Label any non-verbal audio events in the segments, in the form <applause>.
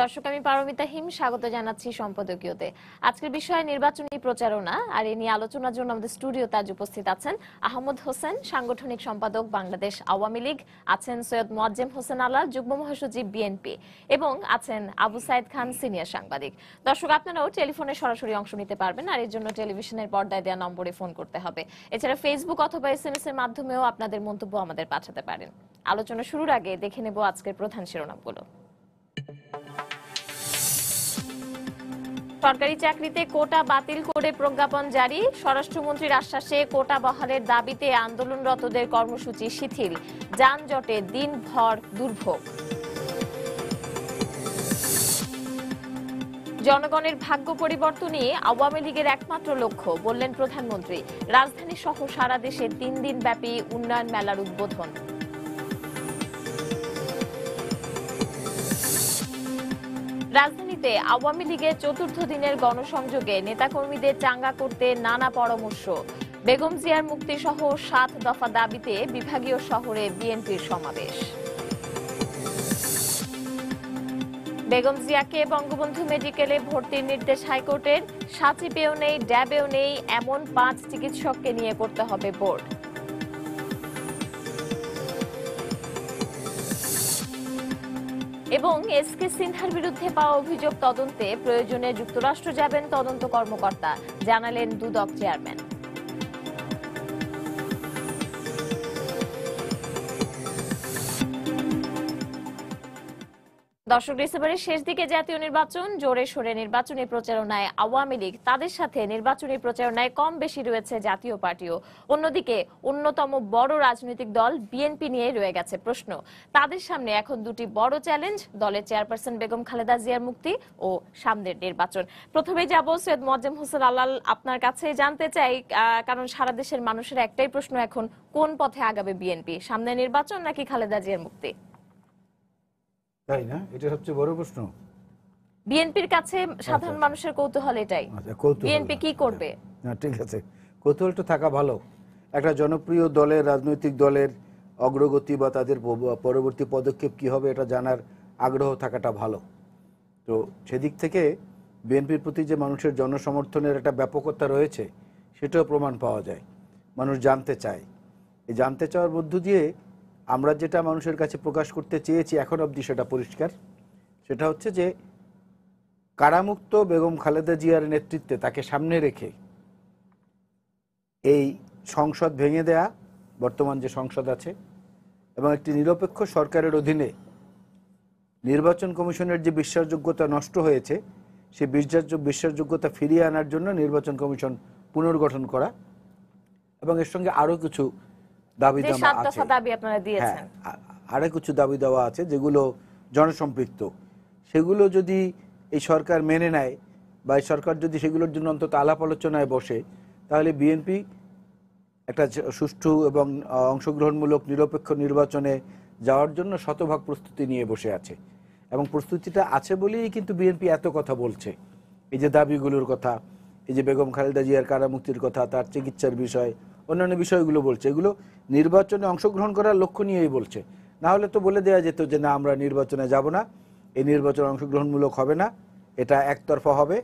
দর্শক, আমি পারমিতা হিম, স্বাগত জানাচ্ছি সম্পাদকীয়তে। আজকের বিষয় নির্বাচনী প্রচারণা আর এ নিয়ে আলোচনার জন্য আমাদের স্টুডিওতে আজ উপস্থিত আছেন আহমদ হোসেন, সাংগঠনিক সম্পাদক বাংলাদেশ আওয়ামী লীগ, আছেন সৈয়দ মোয়াজ্জেম হোসেন আলাল, যুগ্ম মহাসচিব বিএনপি এবং আছেন আবু সাইদ খান, সিনিয়র সাংবাদিক। দর্শক, আপনারাও টেলিফোনে সরাসরি অংশ নিতে পারবেন আর এর জন্য টেলিভিশনের পর্দায় দেওয়া নম্বরে ফোন করতে হবে। এছাড়া ফেসবুক অথবা এসএমএস এর মাধ্যমেও আপনাদের মন্তব্য আমাদের পাঠাতে পারেন। আলোচনা শুরুর আগে দেখে নেব আজকের প্রধান শিরোনামগুলো। সরকারি চাকরিতে কোটা বাতিল করে প্রজ্ঞাপন জারি। স্বরাষ্ট্রমন্ত্রীর আশ্বাসে কোটা বহালের দাবিতে আন্দোলনরতদের কর্মসূচি শিথিল। যানজটে দিনভর দুর্ভোগ। জনগণের ভাগ্য পরিবর্তনই আওয়ামী লীগের একমাত্র লক্ষ্য, বললেন প্রধানমন্ত্রী। রাজধানী সহ সারা দেশে তিন দিন ব্যাপী উন্নয়ন মেলার উদ্বোধন। রাজধানীতে আওয়ামী লীগের চতুর্থ দিনের গণসংযোগে নেতাকর্মীদের চাঙ্গা করতে নানা পরামর্শ। বেগম জিয়ার মুক্তি সহ সাত দফা দাবিতে বিভাগীয় শহরে বিএনপির সমাবেশ। বেগম জিয়াকে বঙ্গবন্ধু মেডিকেলে ভর্তির নির্দেশ হাইকোর্টের, সাচিপেও নেই, ড্যাবেও নেই, এমন পাঁচ চিকিৎসককে নিয়ে করতে হবে বোর্ড। এবং এস কে সিনহার বিরুদ্ধে পাওয়া অভিযোগ তদন্তে প্রয়োজনে যুক্তরাষ্ট্র যাবেন তদন্ত কর্মকর্তা, জানালেন দুদক চেয়ারম্যান। দর্শক ডিসেম্বরের শেষ দিকে জাতীয় নির্বাচন, জোরে সোরে নির্বাচনী প্রচারণায় আওয়ামী লীগ, তাদের সাথে নির্বাচনী প্রচারণায় কম বেশি রয়েছে জাতীয় পার্টিও। অন্যদিকে, অন্যতম বড় রাজনৈতিক দল বিএনপি নিয়ে রয়ে গেছে প্রশ্ন। তাদের সামনে এখন দুটি বড় চ্যালেঞ্জ, দলের চেয়ারপারসন বেগম খালেদা জিয়ার মুক্তি ও সামনের নির্বাচন। প্রথমে যাব সৈয়দ মোয়াজ্জেম হোসেন আলাল, আপনার কাছে জানতে চাই কারণ সারা দেশের মানুষের একটাই প্রশ্ন এখন, কোন পথে আগাবে বিএনপি, সামনে নির্বাচন নাকি খালেদা জিয়ার মুক্তি? তাই না? এটা সবচেয়ে বড় প্রশ্ন। বিএনপির কাছে সাধারণ মানুষের কৌতূহল এটাই। আচ্ছা বিএনপি কি করবে? না ঠিক আছে। কৌতূহলটা থাকা ভালো। একটা জনপ্রিয় দলের রাজনৈতিক দলের অগ্রগতি বা তাদের পরবর্তী পদক্ষেপ কি হবে এটা জানার আগ্রহ থাকাটা ভালো। তো সেদিক থেকে বিএনপির প্রতি যে মানুষের জনসমর্থনের একটা ব্যাপকতা রয়েছে সেটাও প্রমাণ পাওয়া যায়। মানুষ জানতে চায়। এই জানতে চাওয়ার মধ্য দিয়ে আমরা যেটা মানুষের কাছে প্রকাশ করতে চেয়েছি এখন অবধি সেটা পরিষ্কার। সেটা হচ্ছে যে, কারামুক্ত বেগম খালেদা জিয়ার নেতৃত্বে তাকে সামনে রেখে এই সংসদ ভেঙে দেয়া, বর্তমান যে সংসদ আছে, এবং একটি নিরপেক্ষ সরকারের অধীনে নির্বাচন কমিশনের যে বিশ্বাসযোগ্যতা নষ্ট হয়েছে সেই বিশ্বাস বিশ্বাসযোগ্যতা ফিরিয়ে আনার জন্য নির্বাচন কমিশন পুনর্গঠন করা, এবং এর সঙ্গে আরও কিছু দাবি যে দাবা আছে। দাবি আপনারা দিয়েছেন। হ্যাঁ আ- আরও কিছু দাবি দেওয়া আছে যেগুলো জনসম্পৃক্ত। সেগুলো যদি এই সরকার মেনে নেয় বা এই সরকার যদি সেগুলোর জন্য অন্তত আলাপ আলোচনায় বসে তাহলে বিএনপি একটা সুষ্ঠু এবং অংশগ্রহণমূলক নিরপেক্ষ নির্বাচনে যাওয়ার জন্য শতভাগ প্রস্তুতি নিয়ে বসে আছে। এবং প্রস্তুতিটা আছে বলেই কিন্তু বিএনপি এত কথা বলছে। এই যে দাবিগুলোর কথা এই যে বেগম খালেদা জিয়ার কারামুক্তির কথা তার চিকিৎসার বিষয় অন্যান্য বিষয়গুলো বলছে। এগুলো নির্বাচনে অংশগ্রহণ করার লক্ষ্য নিয়েই বলছে। না হলে তো বলে দেওয়া যেত যে না আমরা নির্বাচনে যাব না। এই নির্বাচন অংশগ্রহণমূলক হবে না। এটা একতরফা হবে।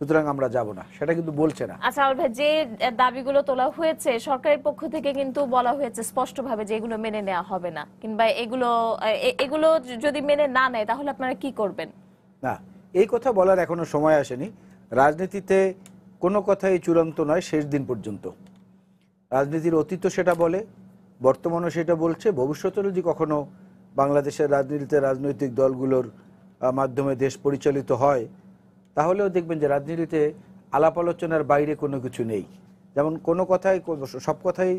সুতরাং আমরা যাব না। সেটা কিন্তু বলছে না। আচ্ছা আল ভাই যে দাবিগুলো তোলা হয়েছে সরকারের পক্ষ থেকে কিন্তু বলা হয়েছে স্পষ্টভাবে যে এগুলো মেনে নেওয়া হবে না। কিংবা এগুলো এগুলো যদি মেনে না নেয় তাহলে আপনারা কি করবেন? না এই কথা বলার এখনও সময় আসেনি। রাজনীতিতে কোনো কথাই চূড়ান্ত নয় শেষ দিন পর্যন্ত। রাজনীতির অতীত সেটা বলে, বর্তমানও সেটা বলছে। ভবিষ্যতে যদি কখনো বাংলাদেশের রাজনীতিতে রাজনৈতিক দলগুলোর মাধ্যমে দেশ পরিচালিত হয়, তাহলেও দেখবেন যে রাজনীতিতে আলাপ আলোচনার বাইরে কোনো কিছু নেই। যেমন কোনো কথাই সব কথাই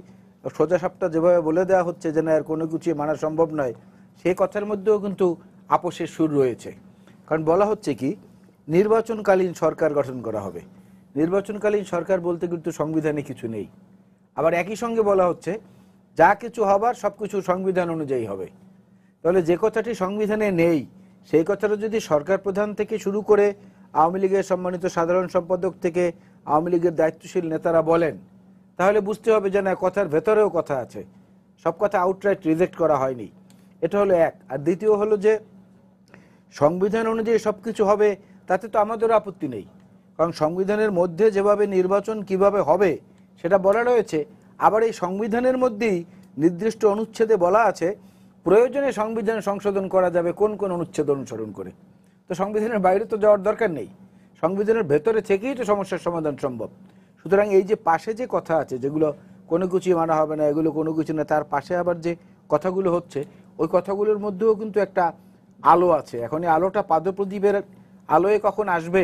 সোজা সাপটা যেভাবে বলে দেওয়া হচ্ছে যে না আর কোনো কিছু মানা সম্ভব নয় সেই কথার মধ্যেও কিন্তু আপোষের সুর রয়েছে। কারণ বলা হচ্ছে কি, নির্বাচনকালীন সরকার গঠন করা হবে। নির্বাচনকালীন সরকার বলতে কিন্তু সংবিধানে কিছু নেই। আবার একই সঙ্গে বলা হচ্ছে, যা কিছু হবার সব কিছু সংবিধান অনুযায়ী হবে। তাহলে যে কথাটি সংবিধানে নেই, সেই কথাটা যদি সরকার প্রধান থেকে শুরু করে আওয়ামী লীগের সম্মানিত সাধারণ সম্পাদক থেকে আওয়ামী লীগের দায়িত্বশীল নেতারা বলেন, তাহলে বুঝতে হবে যে না কথার ভেতরেও কথা আছে। সব কথা আউটরাইট রিজেক্ট করা হয়নি। এটা হলো এক। আর দ্বিতীয় হলো যে, সংবিধান অনুযায়ী সব কিছু হবে, তাতে তো আমাদেরও আপত্তি নেই। কারণ সংবিধানের মধ্যে যেভাবে নির্বাচন কীভাবে হবে সেটা বলা রয়েছে। আবার এই সংবিধানের মধ্যেই নির্দিষ্ট অনুচ্ছেদে বলা আছে, প্রয়োজনে সংবিধান সংশোধন করা যাবে কোন কোন অনুচ্ছেদ অনুসরণ করে। তো সংবিধানের বাইরে তো যাওয়ার দরকার নেই। সংবিধানের ভেতরে থেকেই তো সমস্যার সমাধান সম্ভব। সুতরাং এই যে পাশে যে কথা আছে, যেগুলো কোনো কিছুই মানা হবে না, এগুলো কোনো কিছু না, তার পাশে আবার যে কথাগুলো হচ্ছে, ওই কথাগুলোর মধ্যেও কিন্তু একটা আলো আছে। এখন এই আলোটা পাদপ্রদীপের আলোয় কখন আসবে,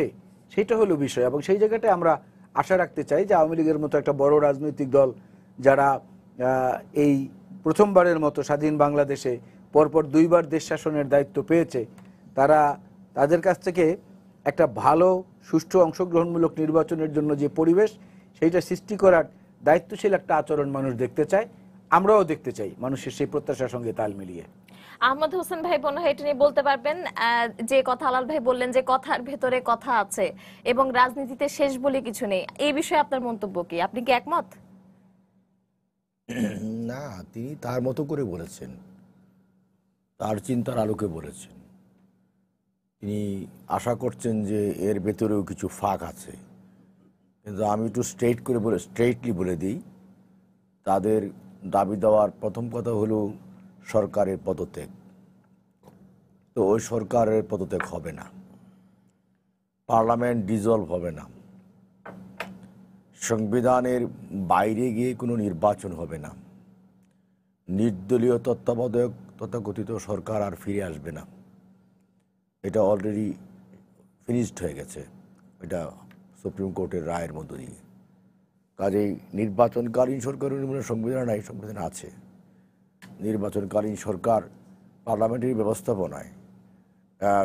সেটা হলো বিষয়। এবং সেই জায়গাটায় আমরা আশা রাখতে চাই যে আওয়ামী লীগের মতো একটা বড় রাজনৈতিক দল যারা এই প্রথমবারের মতো স্বাধীন বাংলাদেশে পরপর দুইবার দেশ শাসনের দায়িত্ব পেয়েছে, তারা তাদের কাছ থেকে একটা ভালো, সুষ্ঠু অংশগ্রহণমূলক নির্বাচনের জন্য যে পরিবেশ, সেইটা সৃষ্টি করার দায়িত্বশীল একটা আচরণ মানুষ দেখতে চায়, আমরাও দেখতে চাই মানুষের সেই প্রত্যাশার সঙ্গে তাল মিলিয়ে। আহমদ হোসেন ভাই মনে হয় এটা নিয়ে বলতে পারবেন যে কথা আলাল ভাই বললেন যে কথার ভেতরে কথা আছে এবং রাজনীতিতে শেষ বলে কিছু নেই। এই বিষয়ে আপনার মন্তব্য কি? আপনি কি একমত? না, তিনি তার মতো করে বলেছেন। তার চিন্তার আলোকে বলেছেন। তিনি আশা করছেন যে এর ভেতরেও কিছু ফাঁক আছে। কিন্তু আমি একটু স্ট্রেট করে বলে স্ট্রেটলি বলে দিই, তাদের দাবি দেওয়ার প্রথম কথা হলো সরকারের পদত্যাগ। তো ওই সরকারের পদত্যাগ হবে না। পার্লামেন্ট ডিজলভ হবে না। সংবিধানের বাইরে গিয়ে কোনো নির্বাচন হবে না। নির্দলীয় তত্ত্বাবধায়ক তথাকথিত সরকার আর ফিরে আসবে না। এটা অলরেডি ফিনিশড হয়ে গেছে। এটা সুপ্রিম কোর্টের রায়ের মধ্য দিয়ে। কাজেই নির্বাচনকালীন সরকার অনুযায়ী সংবিধান নাই, সংবিধান আছে। নির্বাচনকালীন সরকার পার্লামেন্টারি ব্যবস্থাপনায়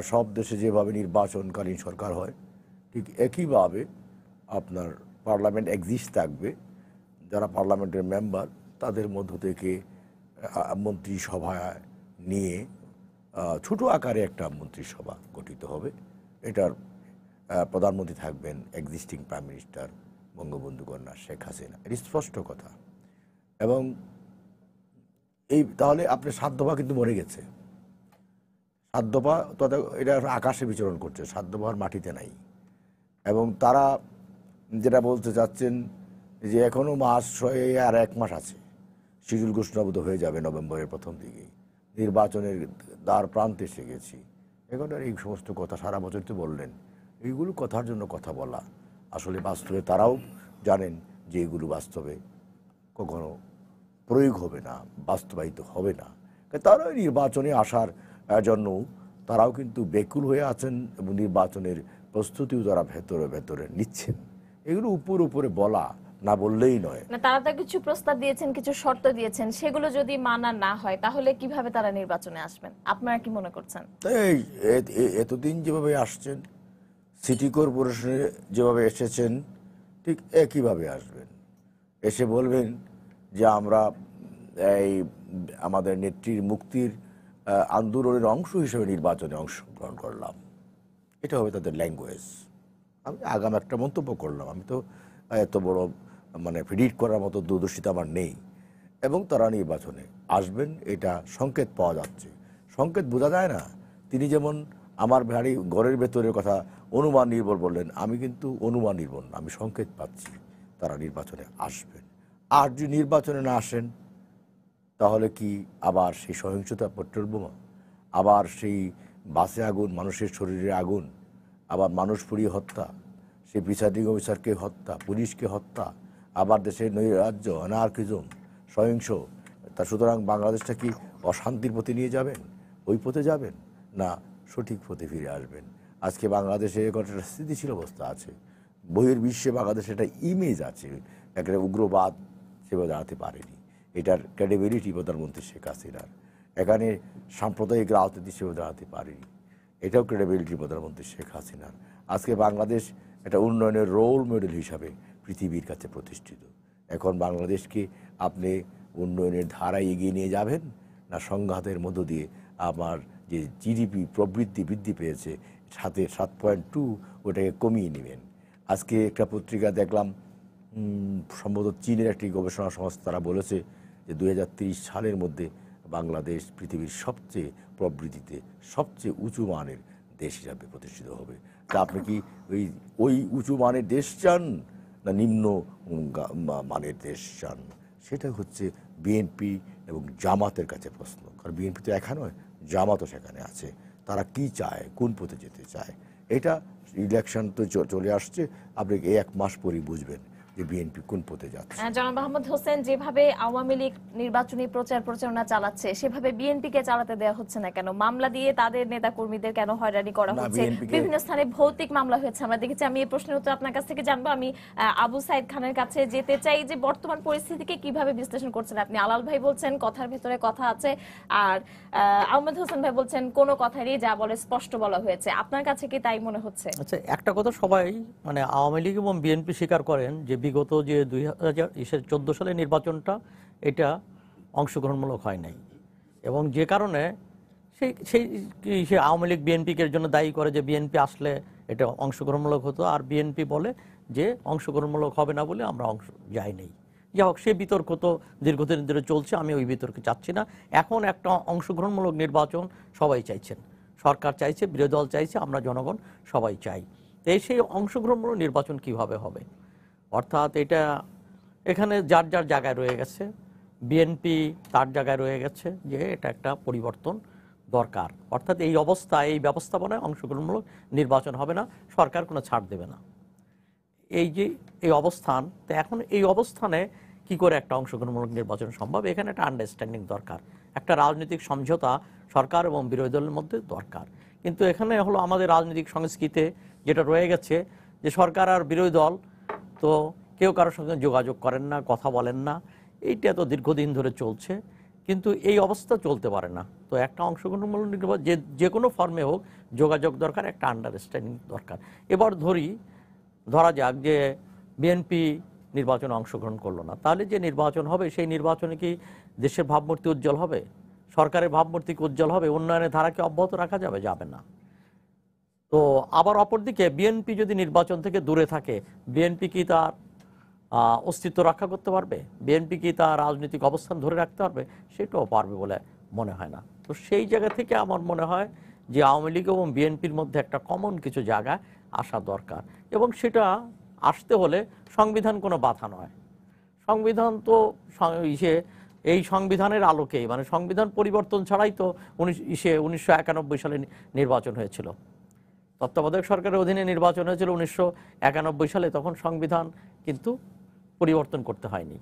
সব দেশে যেভাবে নির্বাচনকালীন সরকার হয় ঠিক একইভাবে আপনার পার্লামেন্ট এক্সিস্ট থাকবে। যারা পার্লামেন্টের মেম্বার তাদের মধ্য থেকে আহ, মন্ত্রিসভায় নিয়ে ছোট আকারে একটা মন্ত্রিসভা গঠিত হবে। এটার প্রধানমন্ত্রী থাকবেন এক্সিস্টিং প্রাইম মিনিস্টার বঙ্গবন্ধু কন্যা শেখ হাসিনা। এটি স্পষ্ট কথা। এবং এই তাহলে আপনার সাধ্যভা কিন্তু মরে গেছে। সাধ্যভা তথা এটা আকাশে বিচরণ করছে সাধ্যভার মাটিতে নাই। এবং তারা যেটা বলতে চাচ্ছেন যে এখনও মাস ছয় আর এক মাস আছে, শিডিউল ঘোষণাবদ্ধ হয়ে যাবে নভেম্বরের প্রথম দিকে নির্বাচনের দ্বার প্রান্তে এসে গেছি। এখন আর এই সমস্ত কথা সারা বছর তো বললেন, এইগুলো কথার জন্য কথা বলা। আসলে বাস্তবে তারাও জানেন যে এগুলো বাস্তবে কখনো প্রয়োগ হবে না বাস্তবায়িত হবে না। তারা নির্বাচনে আসার জন্য তারাও কিন্তু বেকুল হয়ে আছেন এবং নির্বাচনের প্রস্তুতিও তারা ভেতরে ভেতরে নিচ্ছেন। এগুলো উপর উপরে বলা না বললেই নয়। না তারা তো কিছু প্রস্তাব দিয়েছেন কিছু শর্ত দিয়েছেন সেগুলো যদি মানা না হয় তাহলে কীভাবে তারা নির্বাচনে আসবেন? আপনারা কি মনে করছেন? এই এতদিন যেভাবে আসছেন সিটি কর্পোরেশনে যেভাবে এসেছেন ঠিক একইভাবে আসবেন। এসে বলবেন যে আমরা, এই, আমাদের নেত্রীর মুক্তির আন্দোলনের অংশ হিসেবে নির্বাচনে অংশগ্রহণ করলাম। এটা হবে তাদের ল্যাঙ্গুয়েজ আমি আগাম একটা মন্তব্য করলাম। আমি তো এত বড় মানে প্রিডিক্ট করার মতো দূরদর্শিতা আমার নেই। এবং তারা নির্বাচনে আসবেন, এটা সংকেত পাওয়া যাচ্ছে। সংকেত বোঝা যায় না। তিনি যেমন আমার ভারী ঘরের ভেতরের কথা অনুমান নির্ভর বললেন, আমি কিন্তু অনুমান নির্ভর না, আমি সংকেত পাচ্ছি। তারা নির্বাচনে আসবেন। আর যদি নির্বাচনে না আসেন, তাহলে কি আবার সেই সহিংসতা পেট্রোল বোমা? আবার সেই বাসে আগুন, মানুষের শরীরে আগুন, আবার মানুষ পুড়িয়ে হত্যা, সেই প্রিসাইডিং অফিসারকে হত্যা, পুলিশকে হত্যা, আবার দেশের নৈরাজ্য অনার্কিজম, সহিংস, তা সুতরাং বাংলাদেশটা কি অশান্তির পথে নিয়ে যাবেন? ওই পথে যাবেন? না, সঠিক পথে ফিরে আসবেন? আজকে বাংলাদেশে একটা স্থিতিশীল অবস্থা আছে। বহির্বিশ্বে বাংলাদেশে একটা ইমেজ আছে, একটা উগ্রবাদ সেভাবে দাঁড়াতে পারেনি। এটার ক্রেডিবিলিটি প্রধানমন্ত্রী শেখ হাসিনার। এখানে সাম্প্রদায়িক রাজনীতি সেভাবে দাঁড়াতে পারেনি। এটাও ক্রেডিবিলিটি প্রধানমন্ত্রী শেখ হাসিনার। আজকে বাংলাদেশ একটা উন্নয়নের রোল মডেল হিসাবে পৃথিবীর কাছে প্রতিষ্ঠিত। এখন বাংলাদেশকে আপনি উন্নয়নের ধারায় এগিয়ে নিয়ে যাবেন না সংঘাতের মধ্য দিয়ে আমার যে জিডিপি প্রবৃদ্ধি বৃদ্ধি পেয়েছে, সাথে সাত পয়েন্ট টু ওটাকে কমিয়ে নেবেন। আজকে একটা পত্রিকা দেখলাম সম্ভবত চীনের একটি গবেষণা সংস্থা তারা বলেছে যে দুই সালের মধ্যে বাংলাদেশ পৃথিবীর সবচেয়ে প্রবৃদ্ধিতে সবচেয়ে উঁচু মানের দেশ হিসাবে প্রতিষ্ঠিত হবে। তা আপনি কি ওই ওই উঁচু মানের দেশ চান না নিম্ন মানের দেশ চান? সেটা হচ্ছে বিএনপি এবং জামাতের কাছে প্রশ্ন। কারণ বিএনপি তো একা নয়, জামাতও সেখানে আছে। তারা কি চায়, কোন পথে যেতে চায়? এটা ইলেকশন তো চলে আসছে। আপনি এক মাস পরেই বুঝবেন যে বিএনপি কোন পথে যাচ্ছে? জনাব আহমদ হোসেন যেভাবে আওয়ামী লীগ নির্বাচনী প্রচার প্রচারণা চালাচ্ছে সেভাবে বিএনপি কে চালাতে দেওয়া হচ্ছে না কেন? মামলা দিয়ে তাদের নেতা কর্মীদের কেন হয়রানি করা হচ্ছে? বিভিন্ন স্থানে ভৌতিক মামলা হয়েছে আমরা দেখেছি। আমি এই প্রশ্নের উত্তর আপনার কাছ থেকে জানব। আমি আবু সাইদ খানের কাছে যেতে চাই যে বর্তমান পরিস্থিতিকে কীভাবে বিশ্লেষণ করছেন আপনি? আলাল ভাই বলছেন কথার ভিতরে কথা আছে। আর আহ, আহমেদ হোসেন ভাই বলছেন কোনো কথারই যা বলে স্পষ্ট বলা হয়েছে। আপনার কাছে কি তাই মনে হচ্ছে? আচ্ছা একটা কথা সবাই মানে আওয়ামী লীগ এবং বিএনপি স্বীকার করেন যে বিগত যে দুই হাজার চোদ্দ সালের নির্বাচনটা, এটা অংশগ্রহণমূলক হয় নাই। এবং যে কারণে সেই সেই সে আওয়ামী লীগ বিএনপিকে জন্য দায়ী করে যে বিএনপি আসলে এটা অংশগ্রহণমূলক হতো। আর বিএনপি বলে যে অংশগ্রহণমূলক হবে না বলে আমরা অংশ যাই নেই। যাই হোক, সে বিতর্ক তো দীর্ঘদিন ধরে চলছে, আমি ওই বিতর্কে চাচ্ছি না। এখন একটা অংশগ্রহণমূলক নির্বাচন সবাই চাইছেন। সরকার চাইছে, বিরোধী দল চাইছে, আমরা জনগণ সবাই চাই। এই সেই অংশগ্রহণমূলক নির্বাচন কীভাবে হবে? অর্থাৎ এটা এখানে যার যার জায়গায় রয়ে গেছে, বিএনপি তার জায়গায় রয়ে গেছে যে এটা একটা পরিবর্তন দরকার। অর্থাৎ এই অবস্থা, এই ব্যবস্থাপনায় অংশগ্রহণমূলক নির্বাচন হবে না, সরকার কোনো ছাড় দেবে না। এই যে এই অবস্থান, তো এখন এই অবস্থানে কি করে একটা অংশগ্রহণমূলক নির্বাচন সম্ভব? এখানে একটা আন্ডারস্ট্যান্ডিং দরকার, একটা রাজনৈতিক সমঝোতা সরকার এবং বিরোধী দলের মধ্যে দরকার। কিন্তু এখানে হলো আমাদের রাজনৈতিক সংস্কৃতিতে যেটা রয়ে গেছে, যে সরকার আর বিরোধী দল তো কেউ কারোর সঙ্গে যোগাযোগ করেন না, কথা বলেন না। এইটা তো দীর্ঘদিন ধরে চলছে, কিন্তু এই অবস্থা চলতে পারে না। তো একটা অংশগ্রহণমূলক যে যে কোনো ফর্মে হোক, যোগাযোগ দরকার, একটা আন্ডারস্ট্যান্ডিং দরকার। এবার ধরি, ধরা যাক যে বিএনপি নির্বাচনে অংশগ্রহণ করল না। তাহলে যে নির্বাচন হবে, সেই নির্বাচনে কি দেশের ভাবমূর্তি উজ্জ্বল হবে? সরকারের ভাবমূর্তি উজ্জ্বল হবে? উন্নয়নের ধারাকে অব্যাহত রাখা যাবে? যাবে না। তো আবার অপরদিকে বিএনপি যদি নির্বাচন থেকে দূরে থাকে, বিএনপি কি তার অস্তিত্ব রক্ষা করতে পারবে? বিএনপি কি তার রাজনৈতিক অবস্থান ধরে রাখতে পারবে? সেটাও পারবে বলে মনে হয় না। তো সেই জায়গা থেকে আমার মনে হয় যে আওয়ামী লীগ এবং বিএনপির মধ্যে একটা কমন কিছু জায়গা আসা দরকার। এবং সেটা আসতে হলে সংবিধান কোনো বাধা নয়। সংবিধান তো ইসে, এই সংবিধানের আলোকেই। মানে সংবিধান পরিবর্তন ছাড়াই তো উনিশ, ইসে উনিশশো একানব্বই সালে নির্বাচন হয়েছিল। তত্ত্বাবধায়ক সরকারের অধীনে নির্বাচন হয়েছিল উনিশশো একানব্বই সালে, তখন সংবিধান কিন্তু পরিবর্তন করতে হয়নি।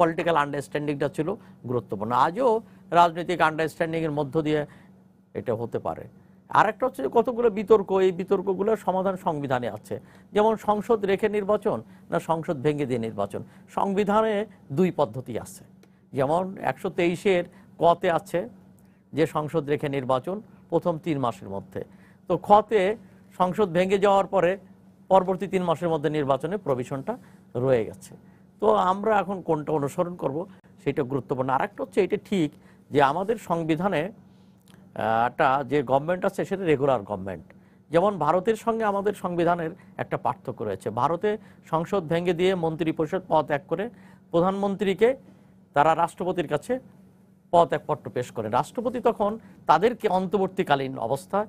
পলিটিক্যাল আন্ডারস্ট্যান্ডিংটা ছিল গুরুত্বপূর্ণ। আজও রাজনৈতিক আন্ডারস্ট্যান্ডিংয়ের মধ্য দিয়ে এটা হতে পারে। আরেকটা হচ্ছে যে কতগুলো বিতর্ক, এই বিতর্কগুলোর সমাধান সংবিধানে আছে। যেমন সংসদ রেখে নির্বাচন না সংসদ ভেঙে দিয়ে নির্বাচন। সংবিধানে দুই পদ্ধতি আছে। যেমন একশো তেইশের কতে আছে যে সংসদ রেখে নির্বাচন প্রথম তিন মাসের মধ্যে। তো খতে সংসদ ভেঙে যাওয়ার পরে পরবর্তী তিন মাসের মধ্যে নির্বাচনে প্রভিশনটা রয়ে গেছে। তো আমরা এখন কোনটা অনুসরণ করব সেটা গুরুত্বপূর্ণ। আর একটা হচ্ছে এটা ঠিক যে আমাদের সংবিধানে একটা যে গভর্নমেন্ট আছে সেটা রেগুলার গভর্নমেন্ট যেমন ভারতের সঙ্গে আমাদের সংবিধানের একটা পার্থক্য রয়েছে। ভারতে সংসদ ভেঙে দিয়ে মন্ত্রী পরিষদ পদ ত্যাগ করে প্রধানমন্ত্রীকে তারা রাষ্ট্রপতির কাছে পদত্যাগপত্র পেশ করে। রাষ্ট্রপতি তখন তাদেরকে অন্তর্বর্তীকালীন অবস্থায়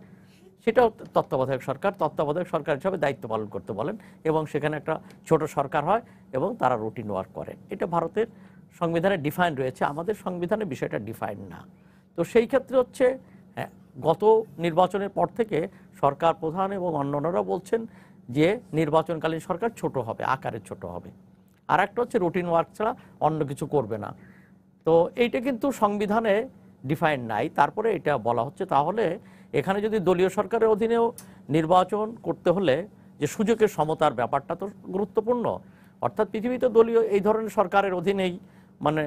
সেটাও তত্ত্বাবধায়ক সরকার। তত্ত্বাবধায়ক সরকার হিসাবে দায়িত্ব পালন করতে বলেন এবং সেখানে একটা ছোট সরকার হয় এবং তারা রুটিন ওয়ার্ক করে এটা ভারতের সংবিধানে ডিফাইন রয়েছে। আমাদের সংবিধানে বিষয়টা ডিফাইন না। তো সেই ক্ষেত্রে হচ্ছে হ্যাঁ, গত নির্বাচনের পর থেকে সরকার প্রধান এবং অন্যান্যরা বলছেন যে নির্বাচনকালীন সরকার ছোট হবে আকারে ছোট হবে। আর একটা হচ্ছে রুটিন ওয়ার্ক ছাড়া অন্য কিছু করবে না। তো এইটা কিন্তু সংবিধানে ডিফাইন নাই। তারপরে এটা বলা হচ্ছে তাহলে এখানে যদি দলীয় সরকারের অধীনেও নির্বাচন করতে হলে যে সুযোগের সমতার ব্যাপারটা তো গুরুত্বপূর্ণ। অর্থাৎ পৃথিবীতে দলীয় এই ধরনের সরকারের অধীনেই মানে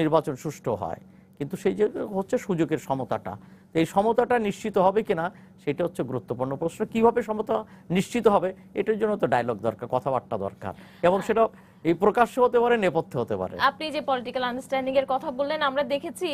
নির্বাচন সুষ্ঠু হয়। কিন্তু সেই যে হচ্ছে সুযোগের সমতাটা। এই সমতাটা নিশ্চিত হবে কিনা সেটা হচ্ছে গুরুত্বপূর্ণ প্রশ্ন। কীভাবে সমতা নিশ্চিত হবে এটার জন্য তো ডায়লগ দরকার, কথাবার্তা দরকার। এবং সেটা এই প্রকাশ্য হতে পারে, নেপথ্যে হতে পারে। আপনি যে পলিটিক্যাল আন্ডারস্ট্যান্ডিং এর কথা বললেন, আমরা দেখেছি